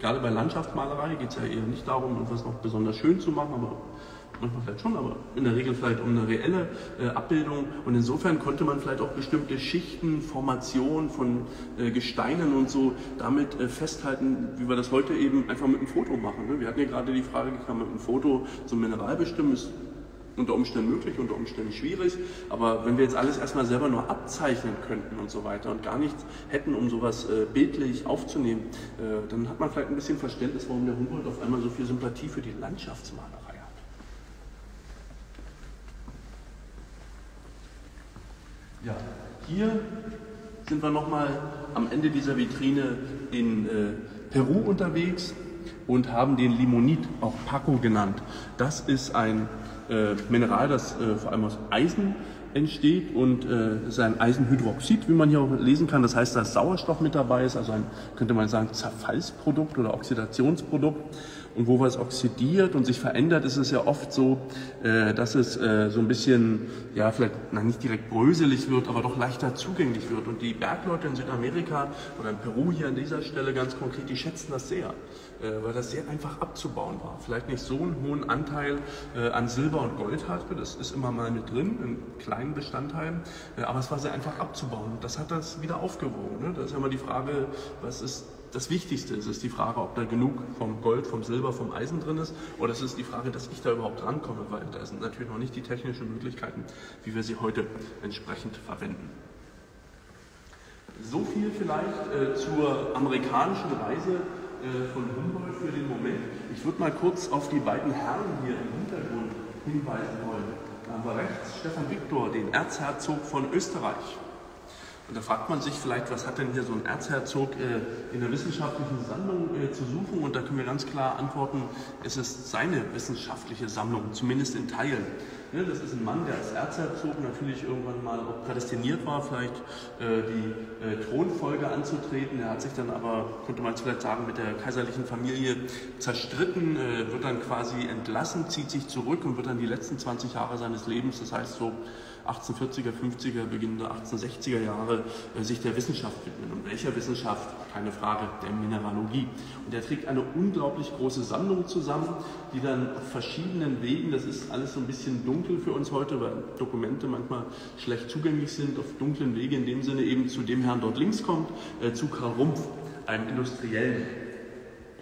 Gerade bei Landschaftsmalerei geht es ja eher nicht darum, etwas noch besonders schön zu machen, aber manchmal vielleicht schon, aber in der Regel vielleicht um eine reelle äh, Abbildung. Und insofern konnte man vielleicht auch bestimmte Schichten, Formationen von äh, Gesteinen und so damit äh, festhalten, wie wir das heute eben einfach mit einem Foto machen. Ne? Wir hatten ja gerade die Frage, kann man mit einem Foto so ein Mineral bestimmen? Ist unter Umständen möglich, unter Umständen schwierig. Aber wenn wir jetzt alles erstmal selber nur abzeichnen könnten und so weiter und gar nichts hätten, um sowas äh, bildlich aufzunehmen, äh, dann hat man vielleicht ein bisschen Verständnis, warum der Humboldt auf einmal so viel Sympathie für die Landschaftsmalerei Ja, hier sind wir nochmal am Ende dieser Vitrine in äh, Peru unterwegs und haben den Limonit, auch Paco genannt. Das ist ein äh, Mineral, das äh, vor allem aus Eisen entsteht und äh, ist ein Eisenhydroxid, wie man hier auch lesen kann. Das heißt, dass Sauerstoff mit dabei ist, also ein, könnte man sagen, Zerfallsprodukt oder Oxidationsprodukt. Und wo was oxidiert und sich verändert, ist es ja oft so, äh, dass es äh, so ein bisschen, ja, vielleicht na, nicht direkt bröselig wird, aber doch leichter zugänglich wird. Und die Bergleute in Südamerika oder in Peru hier an dieser Stelle ganz konkret, die schätzen das sehr, äh, weil das sehr einfach abzubauen war. Vielleicht nicht so einen hohen Anteil an Silber und Gold hatte, das ist immer mal mit drin, in kleinen Bestandteilen, aber es war sehr einfach abzubauen. Das hat das wieder aufgewogen. Ne? Da ist ja immer die Frage, was ist das Wichtigste ist, ist die Frage, ob da genug vom Gold, vom Silber, vom Eisen drin ist. Oder es ist die Frage, dass ich da überhaupt rankomme, weil da sind natürlich noch nicht die technischen Möglichkeiten, wie wir sie heute entsprechend verwenden. So viel vielleicht äh, zur amerikanischen Reise äh, von Humboldt für den Moment. Ich würde mal kurz auf die beiden Herren hier im Hintergrund hinweisen wollen. Da haben wir rechts Stefan Viktor, den Erzherzog von Österreich. Und da fragt man sich vielleicht, was hat denn hier so ein Erzherzog äh, in der wissenschaftlichen Sammlung äh, zu suchen? Und da können wir ganz klar antworten, es ist seine wissenschaftliche Sammlung, zumindest in Teilen. Ne, das ist ein Mann, der als Erzherzog natürlich irgendwann mal auch prädestiniert war, vielleicht äh, die äh, Thronfolge anzutreten. Er hat sich dann aber, könnte man vielleicht sagen, mit der kaiserlichen Familie zerstritten, äh, wird dann quasi entlassen, zieht sich zurück und wird dann die letzten 20 Jahre seines Lebens, das heißt so 1840er, 50er, Beginn der 1860er Jahre äh, sich der Wissenschaft widmen. Und welcher Wissenschaft? Keine Frage, der Mineralogie. Und er trägt eine unglaublich große Sammlung zusammen, die dann auf verschiedenen Wegen, das ist alles so ein bisschen dunkel für uns heute, weil Dokumente manchmal schlecht zugänglich sind, auf dunklen Wege in dem Sinne eben zu dem Herrn dort links kommt, äh, zu Karl Rumpf, einem Industriellen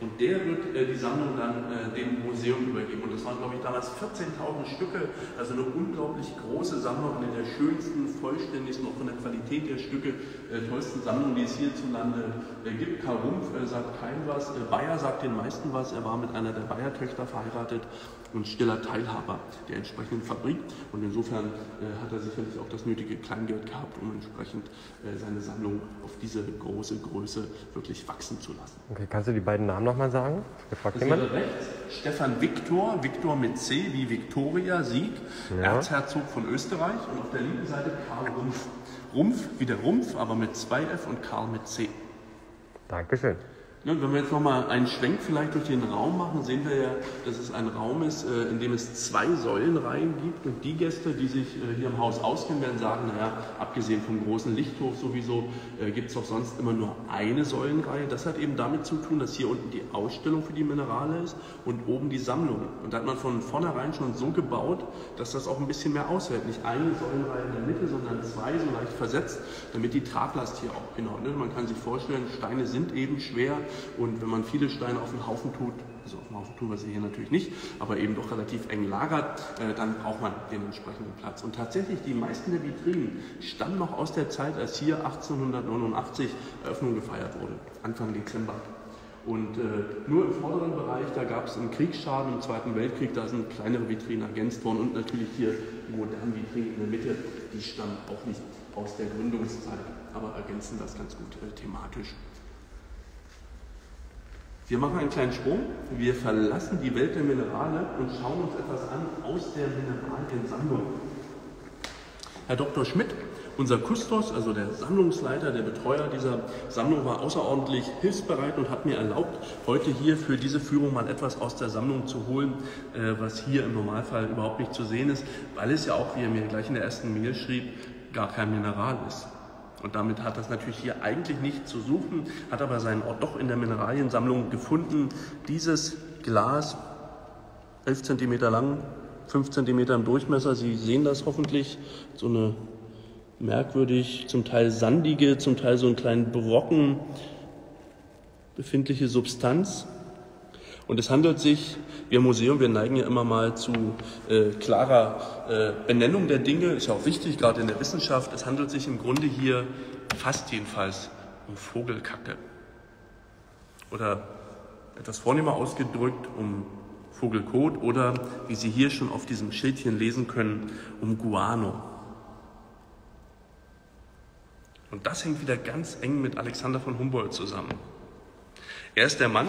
und der wird äh, die Sammlung dann äh, dem Museum übergeben. Und das waren, glaube ich, damals 14.000 Stücke, also eine unglaublich große Sammlung, eine der schönsten, vollständigsten, auch von der Qualität der Stücke, äh, tollsten Sammlungen, die es hierzulande äh, gibt. Karl Rumpf äh, sagt kein was, äh, Bayer sagt den meisten was. Er war mit einer der Bayer-Töchter verheiratet und stiller Teilhaber der entsprechenden Fabrik. Und insofern äh, hat er sicherlich auch das nötige Kleingeld gehabt, um entsprechend seine Sammlung auf diese große Größe wirklich wachsen zu lassen. Okay, kannst du die beiden Namen nochmal sagen? Gefragt jemand? rechts. Stefan Viktor, Viktor mit C wie Viktoria, Sieg, ja. Erzherzog von Österreich. Und auf der linken Seite Karl Rumpf. Rumpf wie der Rumpf, aber mit zwei F und Karl mit C. Dankeschön. Ne, wenn wir jetzt nochmal einen Schwenk vielleicht durch den Raum machen, sehen wir ja, dass es ein Raum ist, äh, in dem es zwei Säulenreihen gibt. Und die Gäste, die sich äh, hier im Haus auskennen, werden sagen, naja, abgesehen vom großen Lichthof sowieso, äh, gibt es doch sonst immer nur eine Säulenreihe. Das hat eben damit zu tun, dass hier unten die Ausstellung für die Minerale ist und oben die Sammlung. Und da hat man von vornherein schon so gebaut, dass das auch ein bisschen mehr aushält. Nicht eine Säulenreihe in der Mitte, sondern zwei so leicht versetzt, damit die Traglast hier auch hinhaut. Ne? Man kann sich vorstellen, Steine sind eben schwer und wenn man viele Steine auf den Haufen tut, also auf den Haufen tun wir sie hier natürlich nicht, aber eben doch relativ eng lagert, äh, dann braucht man den entsprechenden Platz. Und tatsächlich, die meisten der Vitrinen stammen noch aus der Zeit, als hier 1889 Eröffnung gefeiert wurde, Anfang Dezember. Und äh, nur im vorderen Bereich, da gab es einen Kriegsschaden im Zweiten Weltkrieg, da sind kleinere Vitrinen ergänzt worden und natürlich hier die modernen Vitrinen in der Mitte, die stammen auch nicht aus der Gründungszeit, aber ergänzen das ganz gut äh, thematisch. Wir machen einen kleinen Sprung. Wir verlassen die Welt der Minerale und schauen uns etwas an aus der Mineraliensammlung. Herr Dr. Schmidt, unser Kustos, also der Sammlungsleiter, der Betreuer dieser Sammlung, war außerordentlich hilfsbereit und hat mir erlaubt, heute hier für diese Führung mal etwas aus der Sammlung zu holen, äh, was hier im Normalfall überhaupt nicht zu sehen ist, weil es ja auch, wie er mir gleich in der ersten Mail schrieb, gar kein Mineral ist. Und damit hat das natürlich hier eigentlich nichts zu suchen, hat aber seinen Ort doch in der Mineraliensammlung gefunden. Dieses Glas, 11 cm lang, 5 cm im Durchmesser, Sie sehen das hoffentlich, so eine merkwürdig, zum Teil sandige, zum Teil so einen kleinen Brocken befindliche Substanz. Und es handelt sich, wir Museum, wir neigen ja immer mal zu äh, klarer äh, Benennung der Dinge, ist ja auch wichtig, gerade in der Wissenschaft. Es handelt sich im Grunde hier fast jedenfalls um Vogelkacke. Oder etwas vornehmer ausgedrückt, um Vogelkot oder, wie Sie hier schon auf diesem Schildchen lesen können, um Guano. Und das hängt wieder ganz eng mit Alexander von Humboldt zusammen. Er ist der Mann,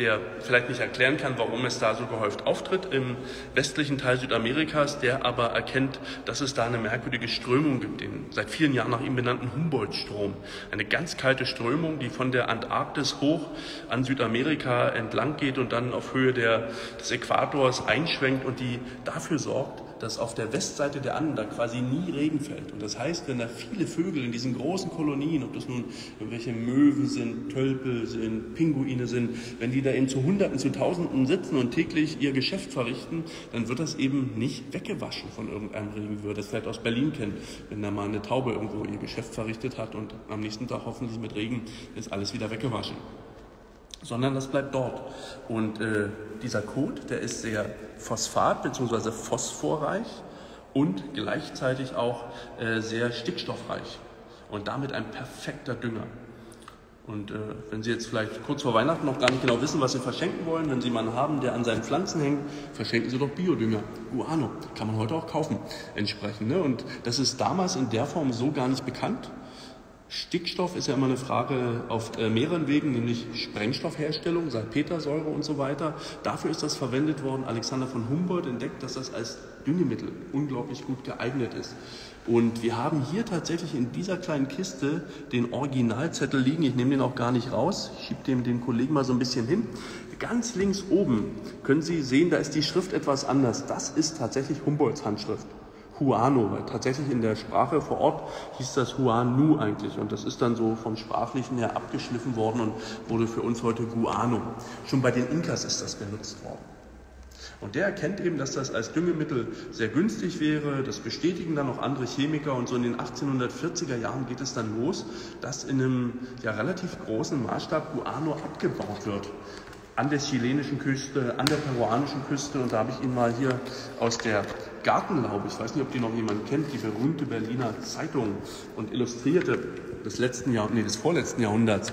der vielleicht nicht erklären kann, warum es da so gehäuft auftritt im westlichen Teil Südamerikas, der aber erkennt, dass es da eine merkwürdige Strömung gibt, den seit vielen Jahren nach ihm benannten Humboldt-Strom. Eine ganz kalte Strömung, die von der Antarktis hoch an Südamerika entlang geht und dann auf Höhe der, des Äquators einschwenkt und die dafür sorgt, dass auf der Westseite der Anden da quasi nie Regen fällt. Und das heißt, wenn da viele Vögel in diesen großen Kolonien, ob das nun irgendwelche Möwen sind, Tölpel sind, Pinguine sind, wenn die da eben zu Hunderten, zu Tausenden sitzen und täglich ihr Geschäft verrichten, dann wird das eben nicht weggewaschen von irgendeinem Regen, wie wir das vielleicht aus Berlin kennen, wenn da mal eine Taube irgendwo ihr Geschäft verrichtet hat und am nächsten Tag hoffentlich mit Regen ist alles wieder weggewaschen sondern das bleibt dort. Und äh, dieser Kot, der ist sehr phosphat- bzw. phosphorreich und gleichzeitig auch äh, sehr stickstoffreich und damit ein perfekter Dünger. Und äh, wenn Sie jetzt vielleicht kurz vor Weihnachten noch gar nicht genau wissen, was Sie verschenken wollen, wenn Sie einen haben, der an seinen Pflanzen hängt, verschenken Sie doch Biodünger. Guano, kann man heute auch kaufen entsprechend. Ne? Und das ist damals in der Form so gar nicht bekannt. Stickstoff ist ja immer eine Frage auf äh, mehreren Wegen, nämlich Sprengstoffherstellung, Salpetersäure und so weiter. Dafür ist das verwendet worden. Alexander von Humboldt entdeckt, dass das als Düngemittel unglaublich gut geeignet ist. Und wir haben hier tatsächlich in dieser kleinen Kiste den Originalzettel liegen. Ich nehme den auch gar nicht raus. Ich schiebe dem den Kollegen mal so ein bisschen hin. Ganz links oben können Sie sehen, da ist die Schrift etwas anders. Das ist tatsächlich Humboldts Handschrift. Huano, weil tatsächlich in der Sprache vor Ort hieß das Huanu eigentlich und das ist dann so vom Sprachlichen her abgeschliffen worden und wurde für uns heute Guano. Schon bei den Inkas ist das benutzt worden. Und der erkennt eben, dass das als Düngemittel sehr günstig wäre. Das bestätigen dann auch andere Chemiker. Und so in den 1840er Jahren geht es dann los, dass in einem ja, relativ großen Maßstab Guano abgebaut wird an der chilenischen Küste, an der peruanischen Küste. Und da habe ich Ihnen mal hier aus der Gartenlaube, ich weiß nicht, ob die noch jemand kennt, die berühmte Berliner Zeitung und Illustrierte des letzten Jahr, nee, des vorletzten Jahrhunderts.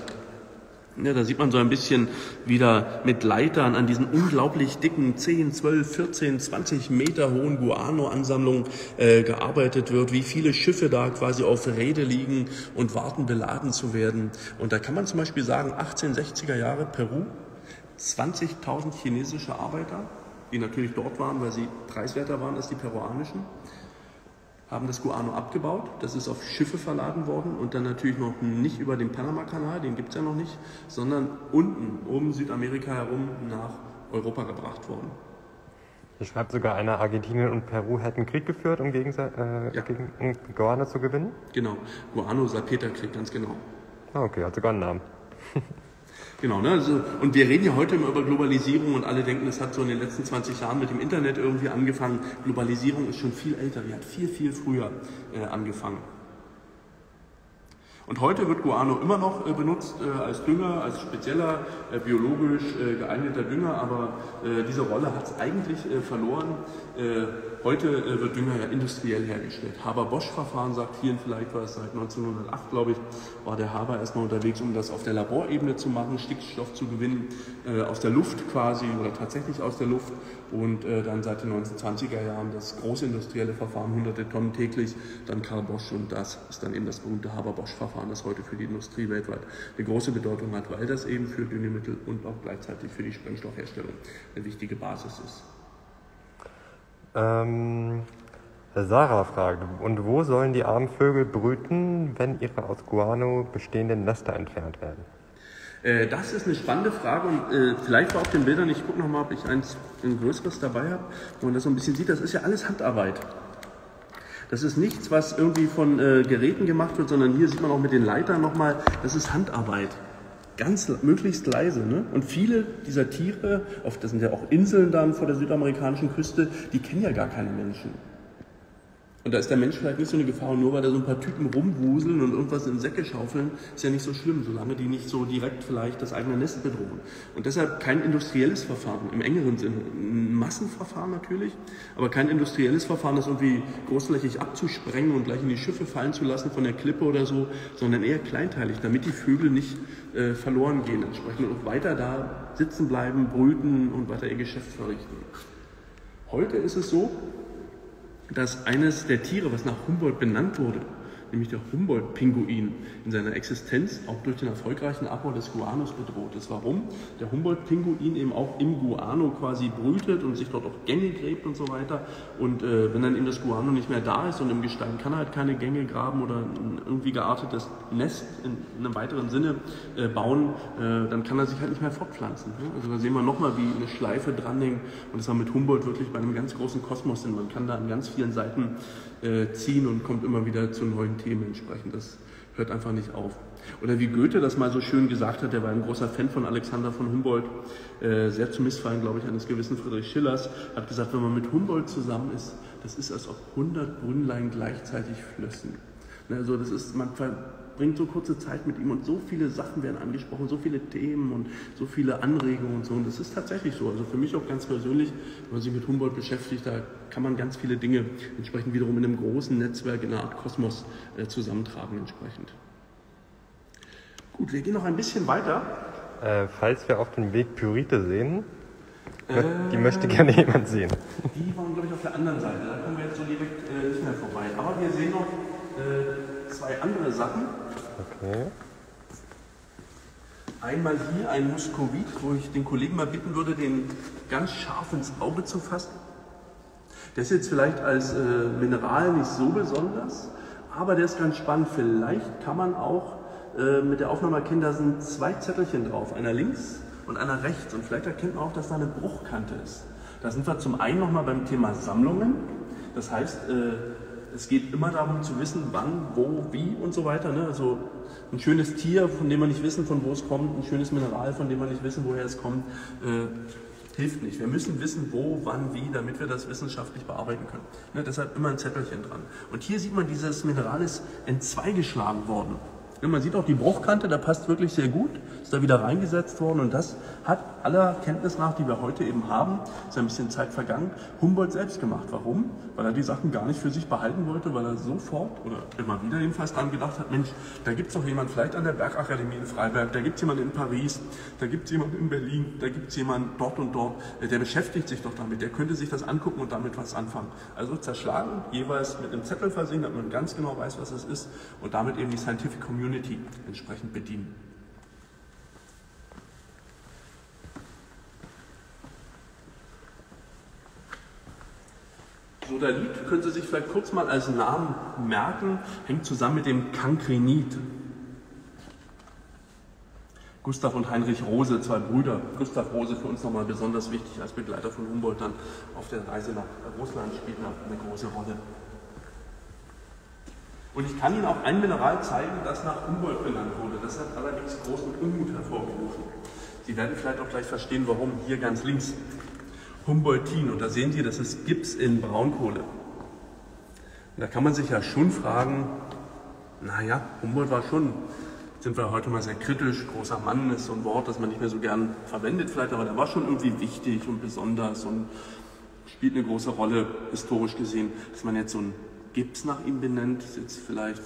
Ja, da sieht man so ein bisschen wieder mit Leitern an diesen unglaublich dicken 10, 12, 14, 20 Meter hohen Guano-Ansammlungen äh, gearbeitet wird, wie viele Schiffe da quasi auf Rede liegen und warten, beladen zu werden. Und da kann man zum Beispiel sagen, 1860er Jahre Peru, 20.000 chinesische Arbeiter, die natürlich dort waren, weil sie preiswerter waren als die peruanischen, haben das Guano abgebaut. Das ist auf Schiffe verladen worden und dann natürlich noch nicht über den Panama-Kanal, den gibt es ja noch nicht, sondern unten um Südamerika herum nach Europa gebracht worden. Hier schreibt sogar einer, Argentinien und Peru hätten Krieg geführt, um gegen, äh, ja. gegen um Guano zu gewinnen? Genau, Guano-Salpeterkrieg, ganz genau. Ah, okay, hat sogar einen Namen. Genau, ne? Also, und wir reden ja heute immer über Globalisierung und alle denken, es hat so in den letzten 20 Jahren mit dem Internet irgendwie angefangen. Globalisierung ist schon viel älter, die hat viel, viel früher äh, angefangen. Und heute wird Guano immer noch äh, benutzt äh, als Dünger, als spezieller, äh, biologisch äh, geeigneter Dünger, aber äh, diese Rolle hat es eigentlich verloren. Heute wird Dünger ja industriell hergestellt. Haber-Bosch-Verfahren sagt vielen vielleicht was, seit 1908, glaube ich, war der Haber erstmal unterwegs, um das auf der Laborebene zu machen, Stickstoff zu gewinnen, aus der Luft quasi oder tatsächlich aus der Luft. Und dann seit den 1920er Jahren das großindustrielle Verfahren, hunderte Tonnen täglich, dann Karl Bosch und das ist dann eben das berühmte Haber-Bosch-Verfahren. Verfahren, das heute für die Industrie weltweit eine große Bedeutung hat, weil das eben für Düngemittel und auch gleichzeitig für die Sprengstoffherstellung eine wichtige Basis ist. Ähm, Sarah fragt, und wo sollen die armen Vögel brüten, wenn ihre aus Guano bestehenden Nester entfernt werden? Äh, das ist eine spannende Frage und äh, vielleicht war auf den Bildern, ich gucke nochmal, ob ich eins ein größeres dabei habe, wo man das so ein bisschen sieht, das ist ja alles Handarbeit. Das ist nichts, was irgendwie von äh, Geräten gemacht wird, sondern hier sieht man auch mit den Leitern nochmal, das ist Handarbeit. Ganz möglichst leise. Ne? Und viele dieser Tiere, auf, das sind ja auch Inseln dann vor der südamerikanischen Küste, die kennen ja gar keine Menschen. Und da ist der Mensch vielleicht nicht so eine Gefahr. Nur weil da so ein paar Typen rumwuseln und irgendwas in Säcke schaufeln, ist ja nicht so schlimm, solange die nicht so direkt vielleicht das eigene Nest bedrohen. Und deshalb kein industrielles Verfahren im engeren Sinne. Ein Massenverfahren natürlich, aber kein industrielles Verfahren, das irgendwie großflächig abzusprengen und gleich in die Schiffe fallen zu lassen von der Klippe oder so, sondern eher kleinteilig, damit die Vögel nicht äh, verloren gehen entsprechend und weiter da sitzen bleiben, brüten und weiter ihr Geschäft verrichten. Heute ist es so, dass eines der Tiere, was nach Humboldt benannt wurde, nämlich der Humboldt-Pinguin, in seiner Existenz auch durch den erfolgreichen Abbau des Guanos bedroht ist. Warum? Der Humboldt-Pinguin eben auch im Guano quasi brütet und sich dort auch Gänge gräbt und so weiter. Und äh, wenn dann eben das Guano nicht mehr da ist und im Gestein kann er halt keine Gänge graben oder ein irgendwie geartetes Nest in, einem weiteren Sinne äh, bauen, äh, dann kann er sich halt nicht mehr fortpflanzen. Ne? Also da sehen wir nochmal, wie eine Schleife dranhängt und das war mit Humboldt wirklich bei einem ganz großen Kosmos sind. Man kann da an ganz vielen Seiten äh, ziehen und kommt immer wieder zu neuen Themen entsprechend. Das hört einfach nicht auf. Oder wie Goethe das mal so schön gesagt hat, der war ein großer Fan von Alexander von Humboldt, äh, sehr zu Missfallen, glaube ich, eines gewissen Friedrich Schillers, hat gesagt, wenn man mit Humboldt zusammen ist, das ist, als ob 100 Brünnlein gleichzeitig flössen. Also das ist, man verbringt so kurze Zeit mit ihm und so viele Sachen werden angesprochen, so viele Themen und so viele Anregungen und so. Und das ist tatsächlich so. Also für mich auch ganz persönlich, wenn man sich mit Humboldt beschäftigt, da kann man ganz viele Dinge entsprechend wiederum in einem großen Netzwerk, in einer Art Kosmos äh, zusammentragen entsprechend. Gut, wir gehen noch ein bisschen weiter. Äh, falls wir auf dem Weg Pyrite sehen, äh, die möchte gerne jemand sehen. Die waren, glaube ich, auf der anderen Seite. Da kommen wir jetzt so direkt äh, nicht mehr vorbei. Aber wir sehen noch äh, zwei andere Sachen. Okay. Einmal hier ein Muskovit, wo ich den Kollegen mal bitten würde, den ganz scharf ins Auge zu fassen. Der ist jetzt vielleicht als äh, Mineral nicht so besonders, aber der ist ganz spannend. Vielleicht kann man auch äh, mit der Aufnahme erkennen, da sind zwei Zettelchen drauf, einer links und einer rechts. Und vielleicht erkennt man auch, dass da eine Bruchkante ist. Da sind wir zum einen nochmal beim Thema Sammlungen. Das heißt, äh, es geht immer darum zu wissen, wann, wo, wie und so weiter. Ne? Also ein schönes Tier, von dem wir nicht wissen, von wo es kommt, ein schönes Mineral, von dem wir nicht wissen, woher es kommt, äh, hilft nicht. Wir müssen wissen, wo, wann, wie, damit wir das wissenschaftlich bearbeiten können. Ne? Deshalb immer ein Zettelchen dran. Und hier sieht man, dieses Mineral ist entzweigeschlagen worden. Ja, man sieht auch die Bruchkante, da passt wirklich sehr gut, ist da wieder reingesetzt worden und das hat aller Kenntnis nach, die wir heute eben haben, ist ein bisschen Zeit vergangen, Humboldt selbst gemacht. Warum? Weil er die Sachen gar nicht für sich behalten wollte, weil er sofort oder immer wieder jedenfalls dran gedacht hat, Mensch, da gibt es doch jemand vielleicht an der Bergakademie in Freiberg, da gibt es jemanden in Paris, da gibt es jemanden in Berlin, da gibt es jemanden dort und dort, der beschäftigt sich doch damit, der könnte sich das angucken und damit was anfangen. Also zerschlagen, jeweils mit einem Zettel versehen, damit man ganz genau weiß, was es ist und damit eben die Scientific Community entsprechend bedienen. Sodalit können Sie sich vielleicht kurz mal als Namen merken, hängt zusammen mit dem Kankrenit. Gustav und Heinrich Rose, zwei Brüder. Gustav Rose für uns nochmal besonders wichtig als Begleiter von Humboldt dann auf der Reise nach Russland spielt eine große Rolle. Und ich kann Ihnen auch ein Mineral zeigen, das nach Humboldt benannt wurde. Das hat allerdings großen Unmut hervorgerufen. Sie werden vielleicht auch gleich verstehen, warum. Hier ganz links. Humboldtin. Und da sehen Sie, das ist Gips in Braunkohle. Und da kann man sich ja schon fragen, naja, Humboldt war schon, sind wir heute mal sehr kritisch, großer Mann ist so ein Wort, das man nicht mehr so gern verwendet vielleicht, aber der war schon irgendwie wichtig und besonders und spielt eine große Rolle historisch gesehen, dass man jetzt so ein Gips nach ihm benennt, ist jetzt vielleicht,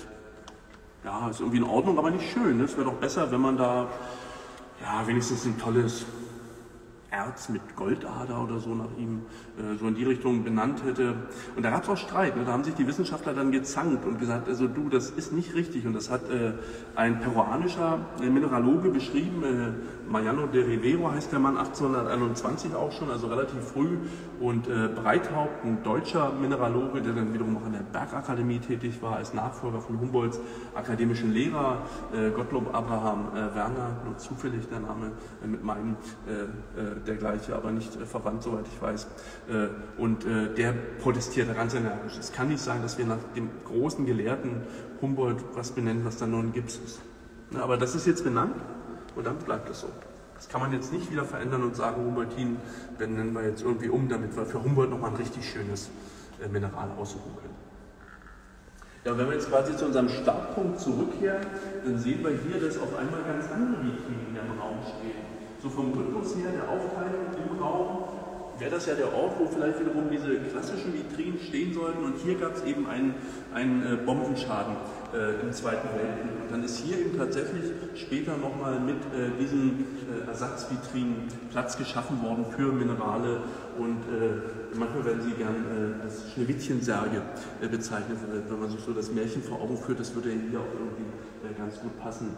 ja, ist irgendwie in Ordnung, aber nicht schön. Es wäre doch besser, wenn man da, ja, wenigstens ein tolles Erz mit Goldader oder so nach ihm äh, so in die Richtung benannt hätte. Und da gab es auch Streit. Ne? Da haben sich die Wissenschaftler dann gezankt und gesagt, also du, das ist nicht richtig. Und das hat äh, ein peruanischer äh, Mineraloge beschrieben, äh, Mariano de Rivero heißt der Mann, 1821 auch schon, also relativ früh. Und äh, Breithaupt, ein deutscher Mineraloge, der dann wiederum auch an der Bergakademie tätig war, als Nachfolger von Humboldts akademischen Lehrer, äh, Gottlob Abraham Werner, nur zufällig der Name mit meinem der gleiche, aber nicht äh, verwandt, soweit ich weiß. Äh, und äh, der protestiert ganz energisch. Es kann nicht sein, dass wir nach dem großen Gelehrten Humboldt was benennen, was dann nur ein Gips ist. Aber das ist jetzt benannt und dann bleibt es so. Das kann man jetzt nicht wieder verändern und sagen, Humboldtin benennen wir jetzt irgendwie um, damit wir für Humboldt nochmal ein richtig schönes Mineral aussuchen können. Ja, wenn wir jetzt quasi zu unserem Startpunkt zurückkehren, dann sehen wir hier, dass auf einmal ganz andere Vitrinen im Raum stehen so vom Rhythmus her der Aufteilung im Raum, wäre das ja der Ort, wo vielleicht wiederum diese klassischen Vitrinen stehen sollten. Und hier gab es eben einen, einen äh, Bombenschaden äh, im Zweiten Weltkrieg. Und dann ist hier eben tatsächlich später nochmal mit äh, diesen äh, Ersatzvitrinen Platz geschaffen worden für Minerale. Und äh, manchmal werden sie gern als Schneewittchensärge bezeichnet, wenn man sich so das Märchen vor Augen führt. Das würde hier auch irgendwie ganz gut passen.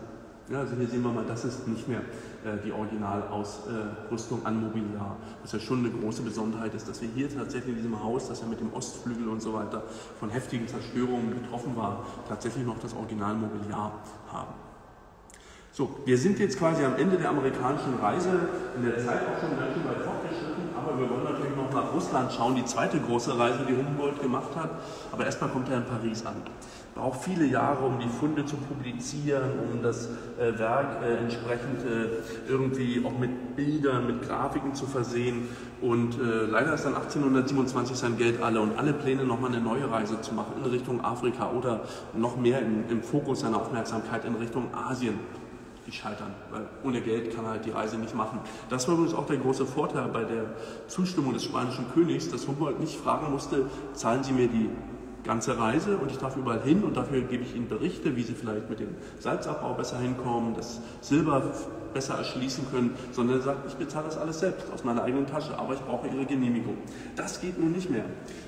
Ja, also hier sehen wir mal, das ist nicht mehr äh, die Originalausrüstung an Mobiliar. Was ja schon eine große Besonderheit ist, dass wir hier tatsächlich in diesem Haus, das ja mit dem Ostflügel und so weiter von heftigen Zerstörungen betroffen war, tatsächlich noch das Originalmobiliar haben. So, wir sind jetzt quasi am Ende der amerikanischen Reise, in der Zeit auch schon ganz schön weit fortgeschritten, aber wir wollen natürlich noch nach Russland schauen, die zweite große Reise, die Humboldt gemacht hat. Aber erstmal kommt er in Paris an braucht viele Jahre, um die Funde zu publizieren, um das äh, Werk äh, entsprechend äh, irgendwie auch mit Bildern, mit Grafiken zu versehen. Und äh, leider ist dann 1827 sein Geld alle und alle Pläne, nochmal eine neue Reise zu machen in Richtung Afrika oder noch mehr im, im Fokus seiner Aufmerksamkeit in Richtung Asien die scheitern, weil ohne Geld kann er halt die Reise nicht machen. Das war übrigens auch der große Vorteil bei der Zustimmung des spanischen Königs, dass Humboldt nicht fragen musste, zahlen Sie mir die ganze Reise und ich darf überall hin und dafür gebe ich Ihnen Berichte, wie Sie vielleicht mit dem Salzabbau besser hinkommen, das Silber besser erschließen können, sondern er sagt, ich bezahle das alles selbst aus meiner eigenen Tasche, aber ich brauche Ihre Genehmigung. Das geht nun nicht mehr.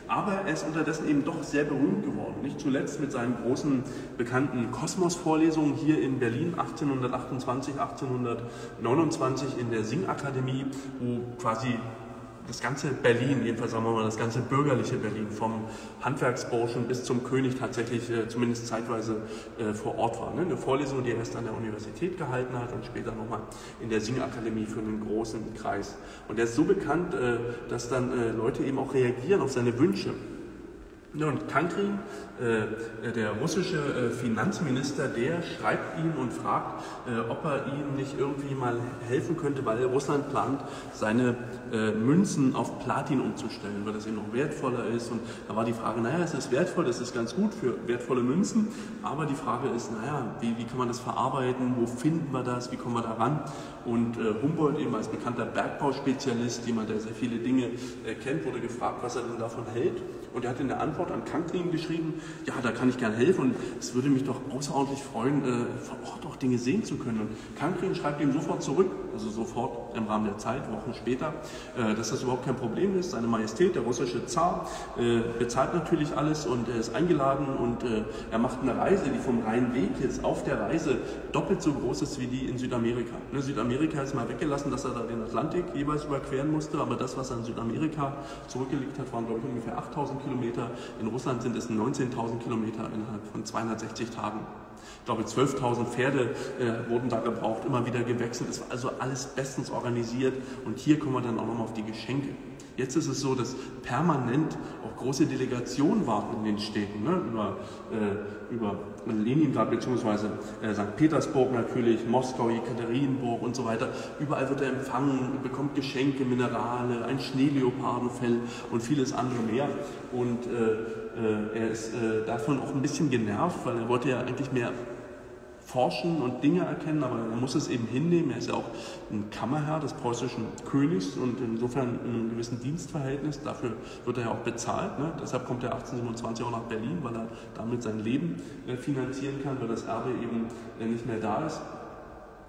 Aber er ist unterdessen eben doch sehr berühmt geworden, nicht zuletzt mit seinen großen bekannten Kosmos-Vorlesungen hier in Berlin 1828, 1829 in der Singakademie, wo quasi das ganze Berlin, jedenfalls sagen wir mal das ganze bürgerliche Berlin, vom Handwerksburschen bis zum König tatsächlich äh, zumindest zeitweise äh, vor Ort war. Ne? Eine Vorlesung, die er erst an der Universität gehalten hat und später nochmal in der Singakademie für einen großen Kreis. Und er ist so bekannt, äh, dass dann äh, Leute eben auch reagieren auf seine Wünsche. Ja, und Kankrin, der russische äh, Finanzminister, der schreibt ihn und fragt, äh, ob er ihm nicht irgendwie mal helfen könnte, weil Russland plant, seine äh, Münzen auf Platin umzustellen, weil das eben noch wertvoller ist. Und da war die Frage, naja, es ist wertvoll, das ist ganz gut für wertvolle Münzen, aber die Frage ist, naja, wie, wie kann man das verarbeiten, wo finden wir das, wie kommen wir da ran? Und äh, Humboldt eben als bekannter Bergbauspezialist, jemand, der sehr viele Dinge äh, kennt, wurde gefragt, was er denn davon hält. Und er hat in der Antwort an Kankrin geschrieben, ja, da kann ich gerne helfen und es würde mich doch außerordentlich freuen, äh, vor Ort auch Dinge sehen zu können. Und Kankrin schreibt ihm sofort zurück, also sofort im Rahmen der Zeit, Wochen später, äh, dass das überhaupt kein Problem ist. Seine Majestät, der russische Zar, äh, bezahlt natürlich alles und er ist eingeladen und äh, er macht eine Reise, die vom reinen Weg jetzt auf der Reise doppelt so groß ist wie die in Südamerika. Ne, Südamerika ist mal weggelassen, dass er da den Atlantik jeweils überqueren musste, aber das, was er in Südamerika zurückgelegt hat, waren glaube ich ungefähr 8000 Kilometer. In Russland sind es 19.000 Kilometer innerhalb von 260 Tagen. Ich glaube, 12.000 Pferde äh, wurden da gebraucht, immer wieder gewechselt. Es war also alles bestens organisiert. Und hier kommen wir dann auch nochmal auf die Geschenke. Jetzt ist es so, dass permanent auch große Delegationen warten in den Städten, ne? über, äh, über Leningrad bzw. Äh, St. Petersburg natürlich, Moskau, Jekaterinburg und so weiter. Überall wird er empfangen, bekommt Geschenke, Minerale, ein Schneeleopardenfell und vieles andere mehr. Und äh, äh er ist äh, davon auch ein bisschen genervt, weil er wollte ja eigentlich mehr forschen und Dinge erkennen, aber er muss es eben hinnehmen. Er ist ja auch ein Kammerherr des preußischen Königs und insofern in einem gewissen Dienstverhältnis. Dafür wird er ja auch bezahlt. Ne? Deshalb kommt er 1827 auch nach Berlin, weil er damit sein Leben äh, finanzieren kann, weil das Erbe eben äh, nicht mehr da ist.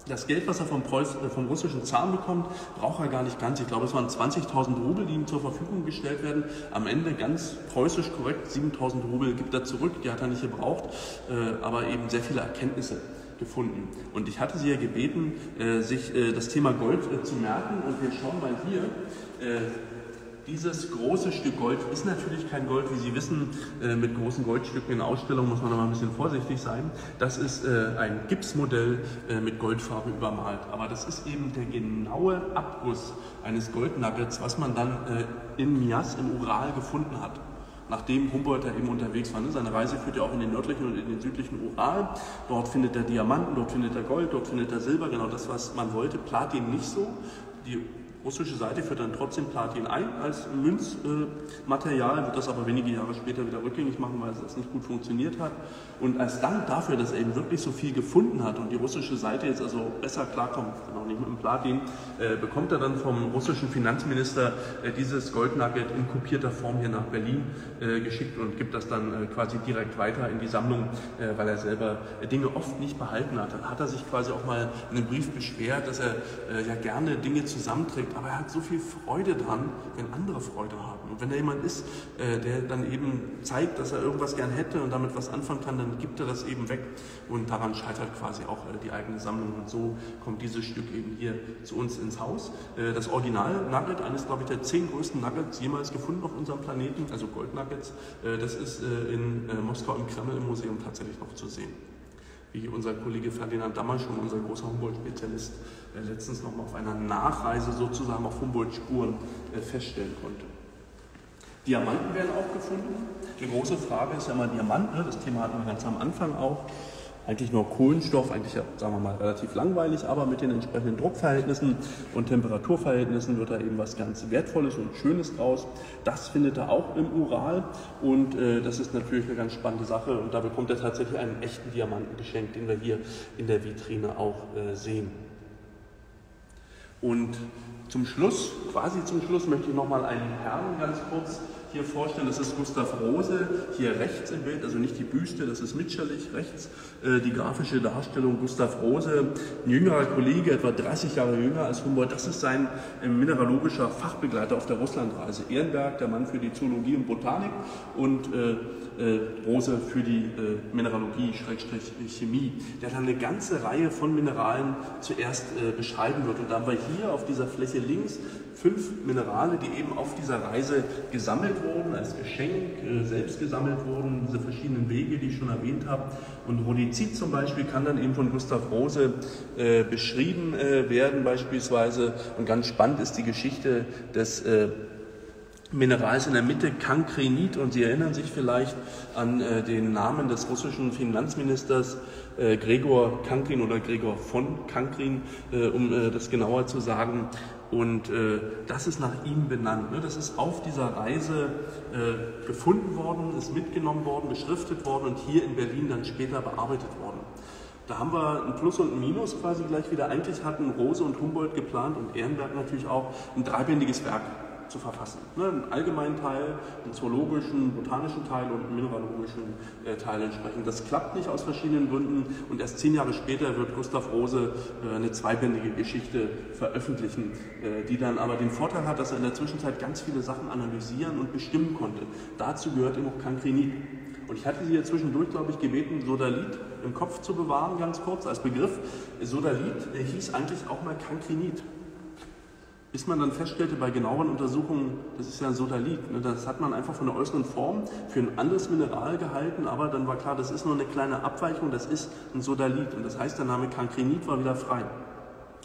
Das Geld, was er vom, Preuß, äh, vom russischen Zahn bekommt, braucht er gar nicht ganz. Ich glaube, es waren 20.000 Rubel, die ihm zur Verfügung gestellt werden. Am Ende ganz preußisch korrekt, 7.000 Rubel gibt er zurück, die hat er nicht gebraucht, äh, aber eben sehr viele Erkenntnisse gefunden. Und ich hatte sie ja gebeten, äh, sich das Thema Gold zu merken. Und wir schauen mal hier dieses große Stück Gold ist natürlich kein Gold, wie Sie wissen, äh, mit großen Goldstücken in Ausstellungen muss man aber ein bisschen vorsichtig sein. Das ist äh, ein Gipsmodell äh, mit Goldfarbe übermalt. Aber das ist eben der genaue Abguss eines Goldnuggets, was man dann in Mias im Ural gefunden hat nachdem Humboldt da eben unterwegs war. Ne? Seine Reise führt ja auch in den nördlichen und in den südlichen Ural. Dort findet er Diamanten, dort findet er Gold, dort findet er Silber, genau das, was man wollte. Platin nicht so. Die russische Seite führt dann trotzdem Platin ein als Münzmaterial, wird das aber wenige Jahre später wieder rückgängig machen, weil es nicht gut funktioniert hat. Und als Dank dafür, dass er eben wirklich so viel gefunden hat und die russische Seite jetzt also besser klarkommt, auch nicht mit dem Platin, äh, bekommt er dann vom russischen Finanzminister äh, dieses Goldnugget in kopierter Form hier nach Berlin äh, geschickt und gibt das dann äh, quasi direkt weiter in die Sammlung, äh, weil er selber Dinge oft nicht behalten hat. Dann hat er sich quasi auch mal in einem Brief beschwert, dass er äh, ja gerne Dinge zusammenträgt, aber er hat so viel Freude dran, wenn andere Freude haben. Und wenn er jemand ist, der dann eben zeigt, dass er irgendwas gern hätte und damit was anfangen kann, dann gibt er das eben weg und daran scheitert quasi auch die eigene Sammlung und so kommt dieses Stück eben hier zu uns ins Haus. Das Original Nugget, eines glaube ich der zehn größten Nuggets jemals gefunden auf unserem Planeten, also Goldnuggets, das ist in Moskau im Kreml im Museum tatsächlich noch zu sehen wie unser Kollege Ferdinand Dammer schon, unser großer Humboldt-Spezialist, letztens noch mal auf einer Nachreise sozusagen auf Humboldt-Spuren feststellen konnte. Diamanten werden auch gefunden. Die große Frage ist ja immer Diamant, ne? das Thema hatten wir ganz am Anfang auch. Eigentlich nur Kohlenstoff, eigentlich sagen wir mal relativ langweilig, aber mit den entsprechenden Druckverhältnissen und Temperaturverhältnissen wird da eben was ganz Wertvolles und Schönes draus. Das findet er auch im Ural und äh, das ist natürlich eine ganz spannende Sache und da bekommt er tatsächlich einen echten Diamanten geschenkt, den wir hier in der Vitrine auch äh, sehen. Und zum Schluss, quasi zum Schluss, möchte ich nochmal einen Herrn ganz kurz hier vorstellen. Das ist Gustav Rose, hier rechts im Bild, also nicht die Büste, das ist Mitscherlich, rechts äh, die grafische Darstellung Gustav Rose, ein jüngerer Kollege, etwa 30 Jahre jünger als Humboldt. Das ist sein äh, mineralogischer Fachbegleiter auf der Russlandreise. Ehrenberg, der Mann für die Zoologie und Botanik und äh, äh, Rose für die äh, Mineralogie, Schrägstrich Chemie, der dann eine ganze Reihe von Mineralen zuerst äh, beschreiben wird. Und da haben wir hier auf dieser Fläche links fünf Minerale, die eben auf dieser Reise gesammelt wurden, als Geschenk äh, selbst gesammelt wurden, diese verschiedenen Wege, die ich schon erwähnt habe. Und Rhodizid zum Beispiel kann dann eben von Gustav Rose äh, beschrieben äh, werden beispielsweise. Und ganz spannend ist die Geschichte des äh, Minerals in der Mitte, Kankrenit. Und Sie erinnern sich vielleicht an äh, den Namen des russischen Finanzministers äh, Gregor Kankrin oder Gregor von Kankrin, äh, um äh, das genauer zu sagen. Und äh, das ist nach ihm benannt. Ne? Das ist auf dieser Reise äh, gefunden worden, ist mitgenommen worden, beschriftet worden und hier in Berlin dann später bearbeitet worden. Da haben wir ein Plus und ein Minus quasi gleich wieder. Eigentlich hatten Rose und Humboldt geplant und Ehrenberg natürlich auch ein dreibändiges Werk zu verfassen. Ne, einen allgemeinen Teil, einen zoologischen, botanischen Teil und einen mineralogischen äh, Teil entsprechend. Das klappt nicht aus verschiedenen Gründen und erst zehn Jahre später wird Gustav Rose äh, eine zweibändige Geschichte veröffentlichen, äh, die dann aber den Vorteil hat, dass er in der Zwischenzeit ganz viele Sachen analysieren und bestimmen konnte. Dazu gehört eben auch Kankrinit. Und ich hatte Sie ja zwischendurch, glaube ich, gebeten, Sodalit im Kopf zu bewahren, ganz kurz als Begriff. Sodalit äh, hieß eigentlich auch mal Kankrinit bis man dann feststellte bei genaueren Untersuchungen, das ist ja ein Sodalit, ne, das hat man einfach von der äußeren Form für ein anderes Mineral gehalten, aber dann war klar, das ist nur eine kleine Abweichung, das ist ein Sodalit und das heißt, der Name Kankrenit war wieder frei.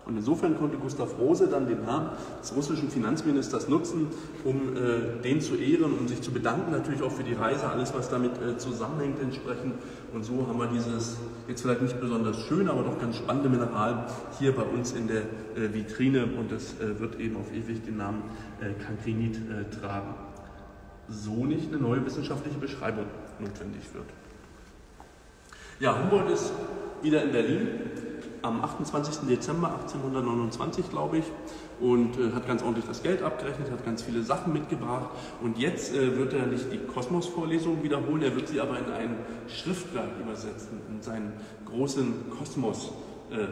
Und insofern konnte Gustav Rose dann den Namen des russischen Finanzministers nutzen, um äh, den zu ehren, um sich zu bedanken, natürlich auch für die Reise, alles was damit äh, zusammenhängt entsprechend. Und so haben wir dieses, jetzt vielleicht nicht besonders schön, aber doch ganz spannende Mineral hier bei uns in der äh, Vitrine und es äh, wird eben auf ewig den Namen äh, Cancrinit äh, tragen. So nicht eine neue wissenschaftliche Beschreibung notwendig wird. Ja, Humboldt ist wieder in Berlin am 28. Dezember 1829, glaube ich, und äh, hat ganz ordentlich das Geld abgerechnet, hat ganz viele Sachen mitgebracht. Und jetzt äh, wird er nicht die Kosmos-Vorlesung wiederholen, er wird sie aber in ein Schriftwerk übersetzen, in seinen großen Kosmos. Äh,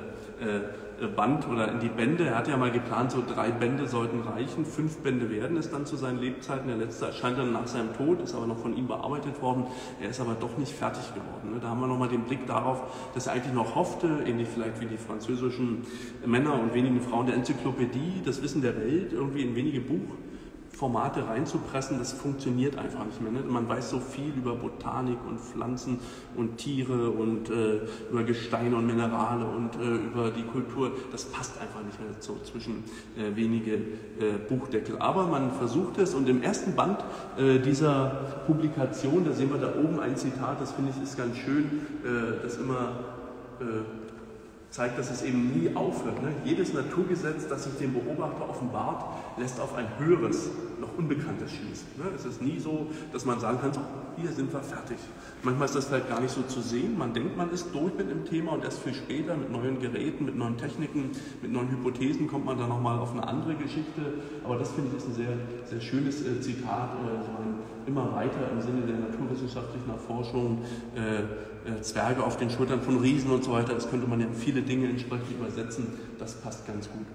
äh Band oder in die Bände. Er hat ja mal geplant, so drei Bände sollten reichen. Fünf Bände werden es dann zu seinen Lebzeiten. Der letzte erscheint dann nach seinem Tod, ist aber noch von ihm bearbeitet worden. Er ist aber doch nicht fertig geworden. Ne? Da haben wir nochmal den Blick darauf, dass er eigentlich noch hoffte, ähnlich vielleicht wie die französischen Männer und wenigen Frauen der Enzyklopädie, das Wissen der Welt irgendwie in wenige Buch Formate reinzupressen, das funktioniert einfach nicht mehr. Ne? Man weiß so viel über Botanik und Pflanzen und Tiere und äh, über Gesteine und Minerale und äh, über die Kultur. Das passt einfach nicht mehr so zwischen äh, wenige äh, Buchdeckel. Aber man versucht es und im ersten Band äh, dieser Publikation, da sehen wir da oben ein Zitat, das finde ich ist ganz schön, äh, das immer zeigt, dass es eben nie aufhört. Ne? Jedes Naturgesetz, das sich dem Beobachter offenbart, lässt auf ein höheres, noch Unbekanntes schließen. Ne? Es ist nie so, dass man sagen kann, so, hier sind wir fertig. Manchmal ist das vielleicht gar nicht so zu sehen. Man denkt, man ist durch mit dem Thema und erst viel später mit neuen Geräten, mit neuen Techniken, mit neuen Hypothesen kommt man dann nochmal auf eine andere Geschichte. Aber das finde ich ist ein sehr, sehr schönes äh, Zitat. Äh, immer weiter im Sinne der naturwissenschaftlichen Erforschung. Äh, äh, Zwerge auf den Schultern von Riesen und so weiter. Das könnte man ja viele Dinge entsprechend übersetzen. Das passt ganz gut.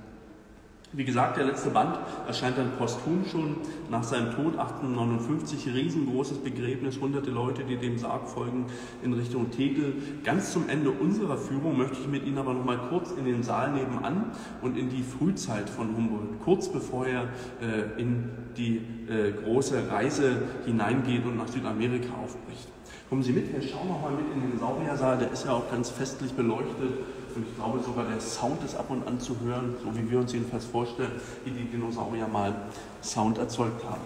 Wie gesagt, der letzte Band erscheint dann posthum schon nach seinem Tod, 1859, riesengroßes Begräbnis, hunderte Leute, die dem Sarg folgen in Richtung Tegel. Ganz zum Ende unserer Führung möchte ich mit Ihnen aber noch mal kurz in den Saal nebenan und in die Frühzeit von Humboldt, kurz bevor er äh, in die äh, große Reise hineingeht und nach Südamerika aufbricht. Kommen Sie mit, wir schauen noch mal mit in den Sauriersaal, der ist ja auch ganz festlich beleuchtet und ich glaube sogar der Sound ist ab und an zu hören, so wie wir uns jedenfalls vorstellen, wie die Dinosaurier mal Sound erzeugt haben.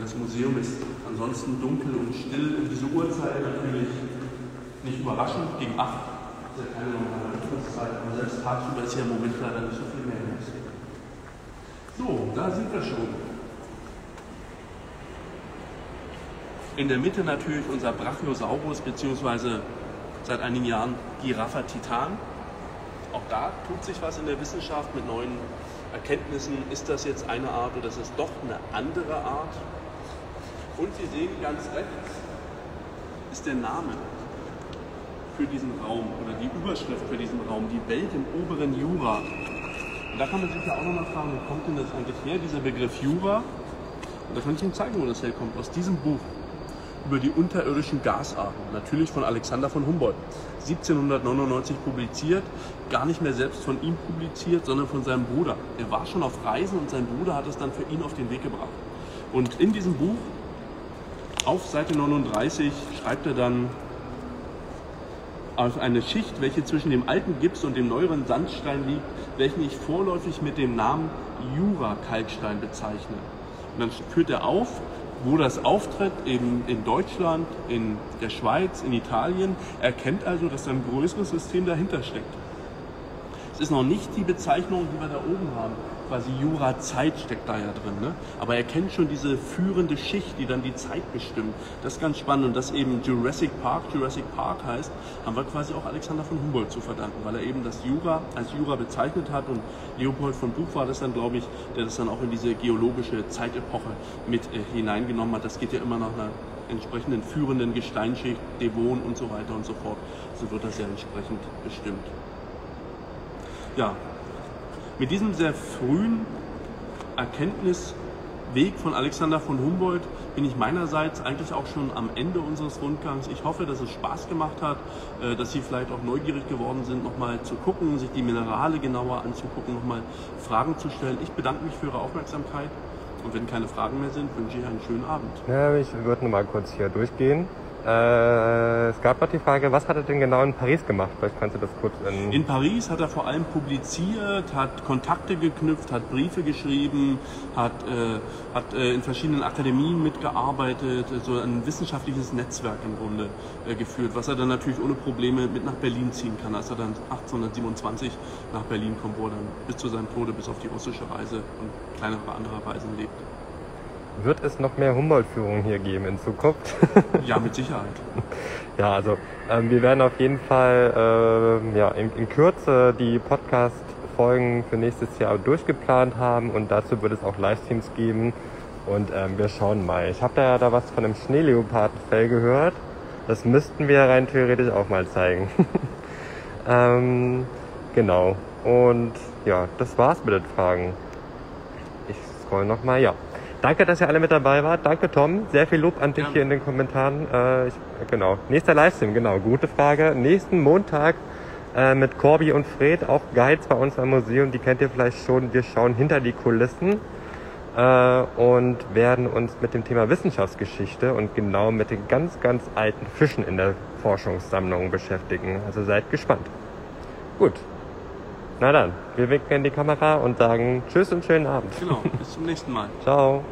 Das Museum ist ansonsten dunkel und still und diese Uhrzeit natürlich nicht überraschend, gegen 8 ist ja keine normale Öffnungszeit, aber selbst tagsüber ist ja im Moment leider nicht so viel mehr los. So, da sind wir schon. In der Mitte natürlich unser Brachiosaurus beziehungsweise seit einigen Jahren Giraffa titan. Auch da tut sich was in der Wissenschaft mit neuen Erkenntnissen. Ist das jetzt eine Art oder ist es doch eine andere Art? Und Sie sehen ganz rechts ist der Name für diesen Raum oder die Überschrift für diesen Raum, die Welt im oberen Jura. Und da kann man sich ja auch nochmal fragen, wo kommt denn das eigentlich her, dieser Begriff Jura? Und da kann ich Ihnen zeigen, wo das herkommt, aus diesem Buch über die unterirdischen Gasarten, natürlich von Alexander von Humboldt. 1799 publiziert, gar nicht mehr selbst von ihm publiziert, sondern von seinem Bruder. Er war schon auf Reisen und sein Bruder hat es dann für ihn auf den Weg gebracht. Und in diesem Buch, auf Seite 39, schreibt er dann auf eine Schicht, welche zwischen dem alten Gips und dem neueren Sandstein liegt, welchen ich vorläufig mit dem Namen Jura-Kalkstein bezeichne. Und dann führt er auf, wo das auftritt, eben in Deutschland, in der Schweiz, in Italien, erkennt also, dass ein größeres System dahinter steckt. Es ist noch nicht die Bezeichnung, die wir da oben haben quasi Jura-Zeit steckt da ja drin. Ne? Aber er kennt schon diese führende Schicht, die dann die Zeit bestimmt. Das ist ganz spannend. Und dass eben Jurassic Park Jurassic Park heißt, haben wir quasi auch Alexander von Humboldt zu verdanken, weil er eben das Jura als Jura bezeichnet hat. Und Leopold von Buch war das dann, glaube ich, der das dann auch in diese geologische Zeitepoche mit äh, hineingenommen hat. Das geht ja immer nach einer entsprechenden führenden Gesteinsschicht, Devon und so weiter und so fort. So wird das ja entsprechend bestimmt. Ja, mit diesem sehr frühen Erkenntnisweg von Alexander von Humboldt bin ich meinerseits eigentlich auch schon am Ende unseres Rundgangs. Ich hoffe, dass es Spaß gemacht hat, äh, dass Sie vielleicht auch neugierig geworden sind, nochmal zu gucken, sich die Minerale genauer anzugucken, nochmal Fragen zu stellen. Ich bedanke mich für Ihre Aufmerksamkeit und wenn keine Fragen mehr sind, wünsche ich einen schönen Abend. Ja, ich würde nochmal kurz hier durchgehen. Äh, es gab noch die Frage, was hat er denn genau in Paris gemacht? Vielleicht kannst du das kurz in... In Paris hat er vor allem publiziert, hat Kontakte geknüpft, hat Briefe geschrieben, hat, äh, hat äh, in verschiedenen Akademien mitgearbeitet, so ein wissenschaftliches Netzwerk im Grunde äh, geführt, was er dann natürlich ohne Probleme mit nach Berlin ziehen kann, als er dann 1827 nach Berlin kommt, wo er dann bis zu seinem Tode, bis auf die russische Reise und kleinere andere Reisen lebt. Wird es noch mehr Humboldt-Führungen hier geben in Zukunft? ja, mit Sicherheit. Ja, also ähm, wir werden auf jeden Fall äh, ja, in, in Kürze die Podcast-Folgen für nächstes Jahr durchgeplant haben und dazu wird es auch Livestreams geben und ähm, wir schauen mal. Ich habe da ja da was von einem Schneeleopardenfell gehört. Das müssten wir rein theoretisch auch mal zeigen. ähm, genau. Und ja, das war's mit den Fragen. Ich scroll nochmal, ja. Danke, dass ihr alle mit dabei wart. Danke, Tom. Sehr viel Lob an dich ja. hier in den Kommentaren. Äh, ich, genau. Nächster Livestream, genau. Gute Frage. Nächsten Montag äh, mit Corby und Fred, auch Guides bei uns am Museum. Die kennt ihr vielleicht schon. Wir schauen hinter die Kulissen äh, und werden uns mit dem Thema Wissenschaftsgeschichte und genau mit den ganz, ganz alten Fischen in der Forschungssammlung beschäftigen. Also seid gespannt. Gut. Na dann, wir winken in die Kamera und sagen Tschüss und schönen Abend. Genau, bis zum nächsten Mal. Ciao.